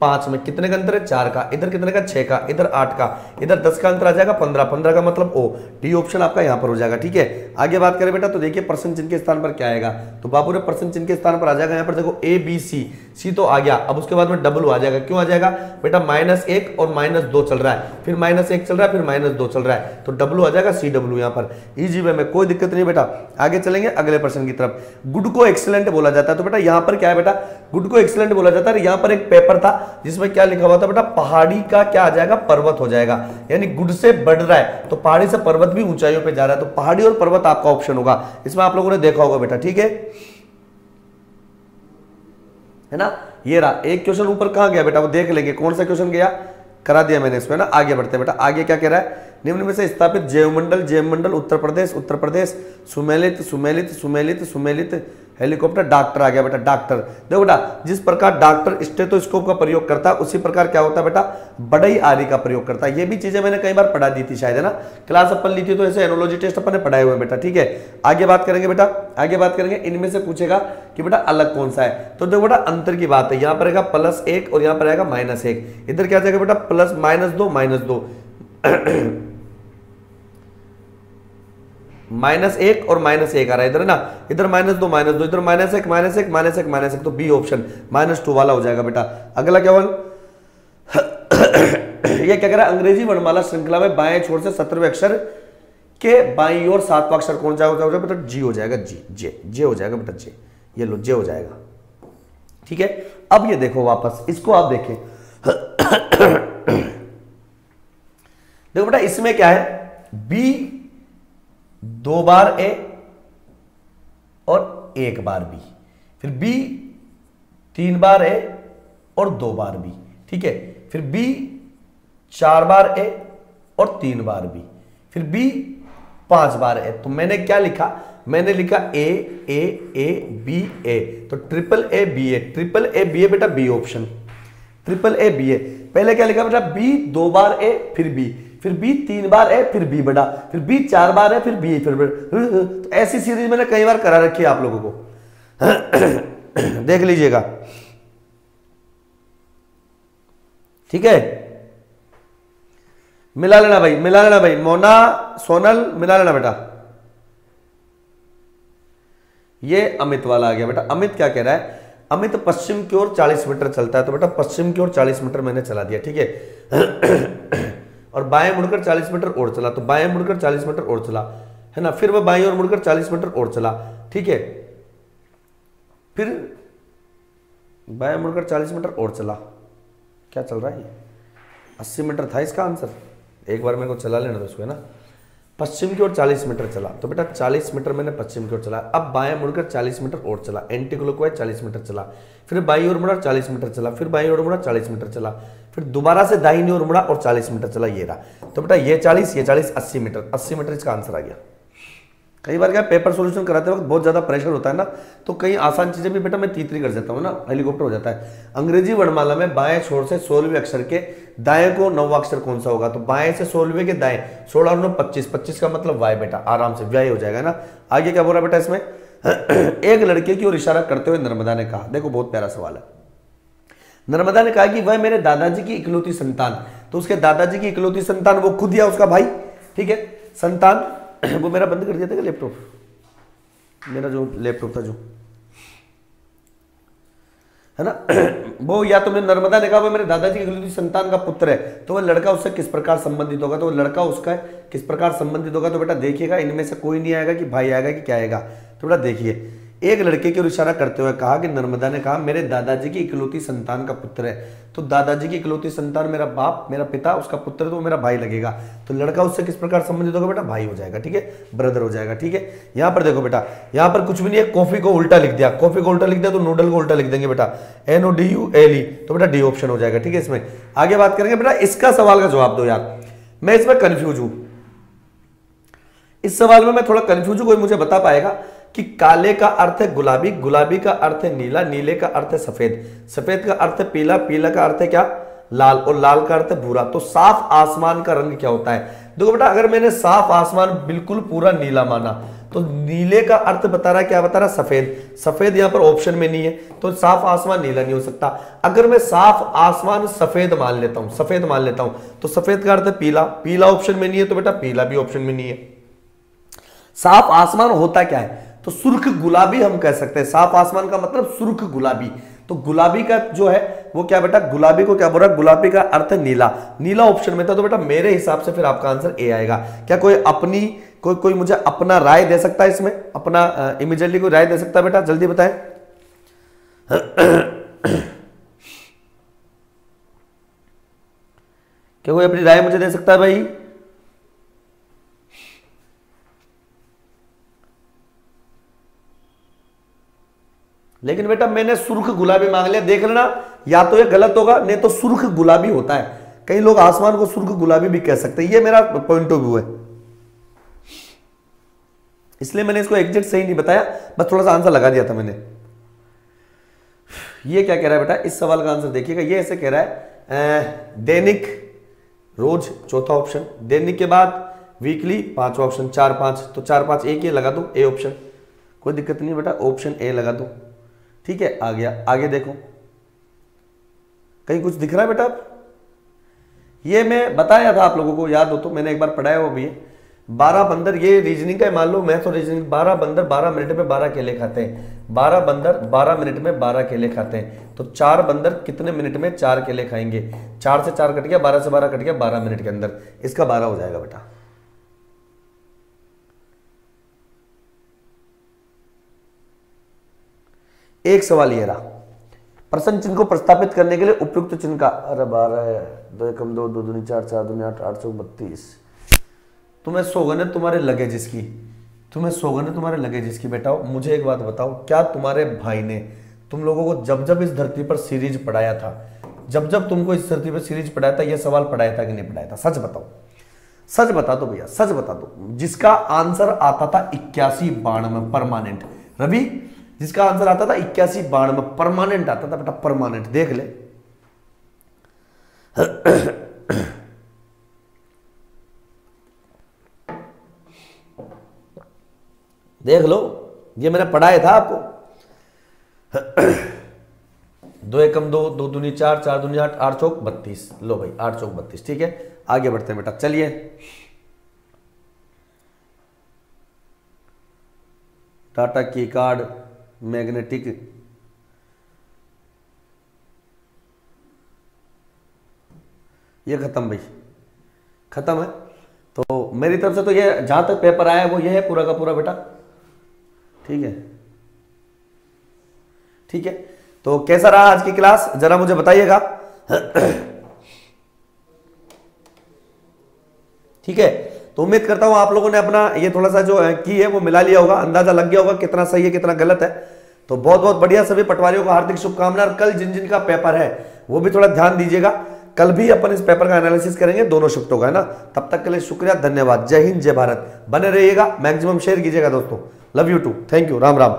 पाँच में कितने का अंतर है? चार का। इधर कितने का? छह का। इधर आठ का। इधर दस का अंतर आ जाएगा, पंद्रह। पंद्रह का मतलब ओ। डी ऑप्शन आपका यहाँ पर हो जाएगा, ठीक है? आगे बात करें बेटा तो देखिए प्रश्न चिन्ह के स्थान पर क्या आएगा। तो बाबू ने चिन्ह के स्थान पर आ जाएगा, यहाँ पर देखो ए बी सी सी तो आ गया। अब उसके बाद में डब्लू आ जाएगा। क्यों आ जाएगा? बेटा माइनस एक और माइनस दो चल रहा है। फिर माइनस एक चल रहा है, फिर माइनस दो चल रहा है। तो डब्लू आ जाएगा सी डब्ल्यू यहाँ पर। इजी वे में कोई दिक्कत नहीं बेटा। आगे चलेंगे अगले प्रश्न की तरफ़। गुड को एक्सलेंट बोला जाता है। तो बेटा यहाँ पर क्या है बेटा? गुड को एक्सलेंट बोला जाता है। यहाँ पर एक पेपर था। जिसमें क्या लिखा हुआ था बेटा, पहाड़ी का क्या आ जाएगा? पर्वत हो जाएगा। यानी गुड से बढ़ रहा है तो पहाड़ी से पर्वत भी ऊंचाइयों पे जा रहा है तो पहाड़ी और पर्वत आपका ऑप्शन होगा। इसमें आप लोगों ने देखा होगा बेटा, ठीक है? है ना? ये रहा, एक क्वेश्चन ऊपर कहाँ गया बेटा? वो देख लेंगे, कौन सा क्वेश्चन गया? करा दिया मैंने इसमें ना? आगे बढ़ते बेटा। आगे क्या कह रहा है? निम्न में से स्थापित जैवमंडल जैवमंडल, उत्तर प्रदेश उत्तर प्रदेश, सुमेलित सुमेलित सुमेलित सुमेलित हेलीकॉप्टर डॉक्टर आ गया बेटा, डॉक्टर। देखो बेटा, जिस प्रकार डॉक्टर स्टेथोस्कोप का प्रयोग करता है, उसी प्रकार क्या होता है बेटा? बड़ई आरी का प्रयोग करता है। ये भी चीज़ें मैंने कई बार पढ़ा दी थी शायद, है ना? क्लास अपन ली थी तो ऐसे एनोलॉजी टेस्ट अपन ने पढ़ाए हुए बेटा, ठीक है? आगे बात करेंगे बेटा, आगे बात करेंगे। इनमें से पूछेगा कि बेटा, अलग कौन सा है? तो देखो बेटा, अंतर की बात है। यहाँ पर आएगा प्लस एक और यहाँ पर आएगा माइनस एक। इधर क्या जाएगा बेटा? प्लस माइनस दो माइनस दो। *clears throat* माइनस एक और माइनस एक आ रहा है। इधर ना? इधर माइनस दो माइनस दो, इधर माइनस एक माइनस एक माइनस एक माइनस एक तो बी ऑप्शन माइनस टू वाला हो जाएगा बेटा। अगला क्या वन *coughs* ये क्या कह रहा है? अंग्रेज़ी वर्णमाला श्रृंखला में बाएँ छोर से सत्रहवें अक्षर के बाई और सातवां अक्षर कौन जाएगा बेटा जी हो जाएगा जी जे जे हो जाएगा बेटा जे ये लो जे हो जाएगा। ठीक है? अब ये देखो वापस, इसको आप देखें। *coughs* देखो बेटा, इसमें क्या है? बी दो बार ए और एक बार बी। फिर बी तीन बार ए और दो बार बी, ठीक है? फिर बी चार बार ए और तीन बार बी। फिर बी पाँच बार ए। तो मैंने क्या लिखा? मैंने लिखा ए ए ए, बी, ए। तो triple A, B, A. Triple A, B, A, बेटा, B option. Triple A, B, A. पहले क्या लिखा बेटा? बी, दो बार ए, फिर बी। फिर बी तीन बार है फिर बी बड़ा, फिर बी चार बार है फिर बी फिर तो ऐसी सीरीज़ मैंने कई बार करा रखी है आप लोगों को। देख लीजिएगा। ठीक है? मिला लेना भाई, मिला लेना भाई। मोना, सोनल, मिला लेना बेटा। ये अमित वाला आ गया बेटा। अमित क्या कह रहा है? अमित पश्चिम की ओर 40 मीटर चलता है। तो बेटा पश्चिम की ओर 40 मीटर मैंने चला दिया। ठीक है? और बाएँ मुड़कर 40 मीटर और चला तो बाएँ मुड़कर 40 मीटर और चला, है ना? फिर वह बाई और मुड़कर 40 मीटर और चला, ठीक है? फिर बाएँ मुड़कर 40 मीटर और चला। क्या चल रहा है अस्सी मीटर था इसका आंसर। एक बार मेरे को चला लेना था उसको है ना? पश्चिम की ओर 40 मीटर चला। तो बेटा 40 मीटर मैंने पश्चिम की ओर चला। अब बाएँ मुड़कर 40 मीटर और चला। एंटी क्लॉकवाइज 40 मीटर चला। फिर बाई ओर मुड़ा 40 मीटर चला। फिर बाई ओर मुड़ा 40 मीटर चला। फिर दोबारा से दाहिनी ओर मुड़ा और 40 मीटर चला, ये रहा। तो बेटा ये 40 ये 40 80 मीटर। 80 मीटर इसका आंसर आ गया। कई बार क्या पेपर सोल्यूशन कराते वक्त बहुत ज़्यादा प्रेशर होता है ना तो कई आसान चीज़ें भी बेटा मैं तीतरी कर देता हूँ ना, हेलीकॉप्टर हो जाता है। अंग्रेज़ी वर्णमाला में बाएँ छोर से सोलहवें अक्षर के दाएँ को नौवा अक्षर कौन सा होगा? तो बाएँ से सोलहवें के दाएँ, सोलह और नौ, पच्चीस। पच्चीस का मतलब वाई बेटा, आराम से व्यय हो जाएगा ना? आगे क्या बोला बेटा इसमें? *clears throat* एक लड़के की ओर इशारा करते हुए नर्मदा ने कहा, देखो बहुत प्यारा सवाल है। नर्मदा ने कहा कि वह मेरे दादाजी की इकलौती संतान। तो उसके दादाजी की इकलौती संतान वो खुद या उसका भाई, ठीक है? संतान, *clears throat* वो मेरा बंद कर दिया था लैपटॉप मेरा जो लैपटॉप था जो। है ना? *clears throat* वो या तो मैंने नर्मदा ने कहा वो मेरे दादाजी की संतान का पुत्र है। तो वह लड़का उससे किस प्रकार संबंधित होगा? तो वो लड़का उसका किस प्रकार संबंधित होगा? तो बेटा देखिएगा, इनमें से कोई नहीं आएगा कि भाई आएगा कि क्या आएगा? तो बेटा देखिए एक लड़के की ओर इशारा करते हुए कहा कि नर्मदा ने कहा, मेरे दादाजी की इकलौती संतान का पुत्र है। तो दादाजी की इकलौती संतान मेरा बाप, मेरा पिता, उसका पुत्र तो मेरा भाई लगेगा। तो लड़का उससे किस प्रकार संबंधित होगा बेटा? भाई हो जाएगा, ठीक है? ब्रदर हो जाएगा, ठीक है? यहाँ पर देखो बेटा, यहाँ पर कुछ भी नहीं है, कॉफ़ी को उल्टा लिख दिया। कॉफ़ी को उल्टा लिख दिया तो नूडल को उल्टा लिख देंगे बेटा। N O D U L E तो बेटा डी ऑप्शन हो जाएगा, ठीक है इसमें? आगे बात करेंगे बेटा, इसका सवाल का जवाब दो यार। मैं इसमें कंफ्यूज हूँ। इस सवाल में मैं थोड़ा कंफ्यूज हूँ, कोई मुझे बता पाएगा? कि काले का अर्थ है गुलाबी गुलाबी का अर्थ है नीला, नीले का अर्थ है सफ़ेद। सफ़ेद का अर्थ है पीला पीला का अर्थ है क्या? लाल। और लाल का अर्थ है भूरा। तो साफ़ आसमान का रंग क्या होता है? देखो बेटा, अगर मैंने साफ़ आसमान बिल्कुल पूरा नीला माना तो नीले का अर्थ बता रहा है, क्या बता रहा सफ़ेद। सफ़ेद यहाँ पर ऑप्शन में नहीं है तो साफ़ आसमान नीला नहीं हो सकता। अगर मैं साफ़ आसमान सफ़ेद मान लेता हूँ, सफ़ेद मान लेता हूँ तो सफ़ेद का अर्थ है पीला। पीला ऑप्शन में नहीं है तो बेटा पीला भी ऑप्शन में नहीं है। साफ़ आसमान होता क्या है? तो सुर्ख गुलाबी हम कह सकते हैं। साफ़ आसमान का मतलब सुर्ख गुलाबी। तो गुलाबी का जो है, वो क्या बेटा? गुलाबी को क्या बोल रहा है? गुलाबी का अर्थ नीला। नीला ऑप्शन में था तो बेटा मेरे हिसाब से फिर आपका आंसर ए आएगा। क्या कोई अपनी, कोई कोई मुझे अपना राय दे सकता है इसमें? अपना इमीजिएटली कोई राय दे सकता है बेटा? जल्दी बताएँ। क्या कोई अपनी राय मुझे दे सकता है भाई? लेकिन बेटा मैंने सुर्ख गुलाबी मांग लिया, देख लेना, या तो ये गलत होगा, नहीं तो सुर्ख गुलाबी होता है। कई लोग आसमान को सुर्ख गुलाबी भी कह सकते हैं, ये मेरा पॉइंट ऑफ़ व्यू है। इसलिए मैंने इसको एग्जैक्ट सही नहीं बताया, बस थोड़ा सा आंसर लगा दिया था मैंने। ये क्या कह रहा है बेटा? इस सवाल का आंसर देखिएगा, ये ऐसे कह रहा है दैनिक रोज चौथा ऑप्शन दैनिक के बाद वीकली पांचवा ऑप्शन चार पाँच तो चार पाँच एक ये लगा दो ए ऑप्शन कोई दिक्कत नहीं बेटा ऑप्शन ए लगा दो। ठीक है, आ गया। आगे देखो। कहीं कुछ दिख रहा है बेटा ये मैं बताया था आप लोगों को, याद हो तो मैंने एक बार पढ़ाया वो भी है। बारह बंदर, ये रीजनिंग का मान लो, मैं तो रीजनिंग बारह बंदर बारह मिनट में बारह केले खाते हैं। बारह बंदर बारह मिनट में बारह केले खाते हैं। तो चार बंदर कितने मिनट में चार केले खाएँगे? चार से चार कट गया, बारह से बारह कट गया, बारह मिनट के अंदर। इसका बारह हो जाएगा बेटा। एक सवाल ये रहा। प्रश्न चिन्ह को प्रस्तापित करने के लिए उपयुक्त चिन्ह का अरे बारह दो एकम दो दो दूनी चार चार दूनी आठ आठ सौ बत्तीस। तुम्हें सौगन है तुम्हारे लगेज की। तुम्हें सौगन है तुम्हारे लगेज की। बेटा, मुझे एक बात बताओ, क्या तुम्हारे भाई ने तुम लोगों को जब जब इस धरती पर सीरीज़ पढ़ाया था, जब जब तुमको इस धरती पर सीरीज़ पढ़ाया था, यह सवाल पढ़ाया था कि नहीं पढ़ाया था? सच बताओ। सच बता दो भैया, सच बता दो। जिसका आंसर आता था इक्यासी में परमानेंट। रवि जिसका आंसर आता था इक्यासी में परमानेंट आता था, बेटा परमानेंट देख ले। देख लो, ये मैंने पढ़ाया था आपको। दो एकम दो दो दूनी चार चार दूनी आठ आठ चौक बत्तीस। लो भाई, आठ चौक बत्तीस, ठीक है? आगे बढ़ते हैं बेटा, चलिए। टाटा की कार्ड। मैग्नेटिक। ये खत्म भाई। खत्म है। तो मेरी तरफ़ से तो ये जहाँ तक पेपर आया है, वो ये है पूरा का पूरा बेटा। ठीक है। ठीक है। तो कैसा रहा आज की क्लास जरा मुझे बताइएगा। *clears throat* ठीक है। तो उम्मीद करता हूँ आप लोगों ने अपना ये थोड़ा सा जो की है, वो मिला लिया होगा, अंदाज़ा लग गया होगा कितना सही है, कितना गलत है। तो बहुत बहुत बढ़िया सभी पटवारियों को हार्दिक शुभकामना कल जिन जिन का पेपर है, वो भी थोड़ा ध्यान दीजिएगा। कल भी अपन इस पेपर का एनालिसिस करेंगे, दोनों शिफ्टों का है ना? तब तक के लिए शुक्रिया, धन्यवाद। जय हिंद, जय भारत। बने रहिएगा मैक्सिमम शेयर कीजिएगा दोस्तों। Love you too thank you Ram Ram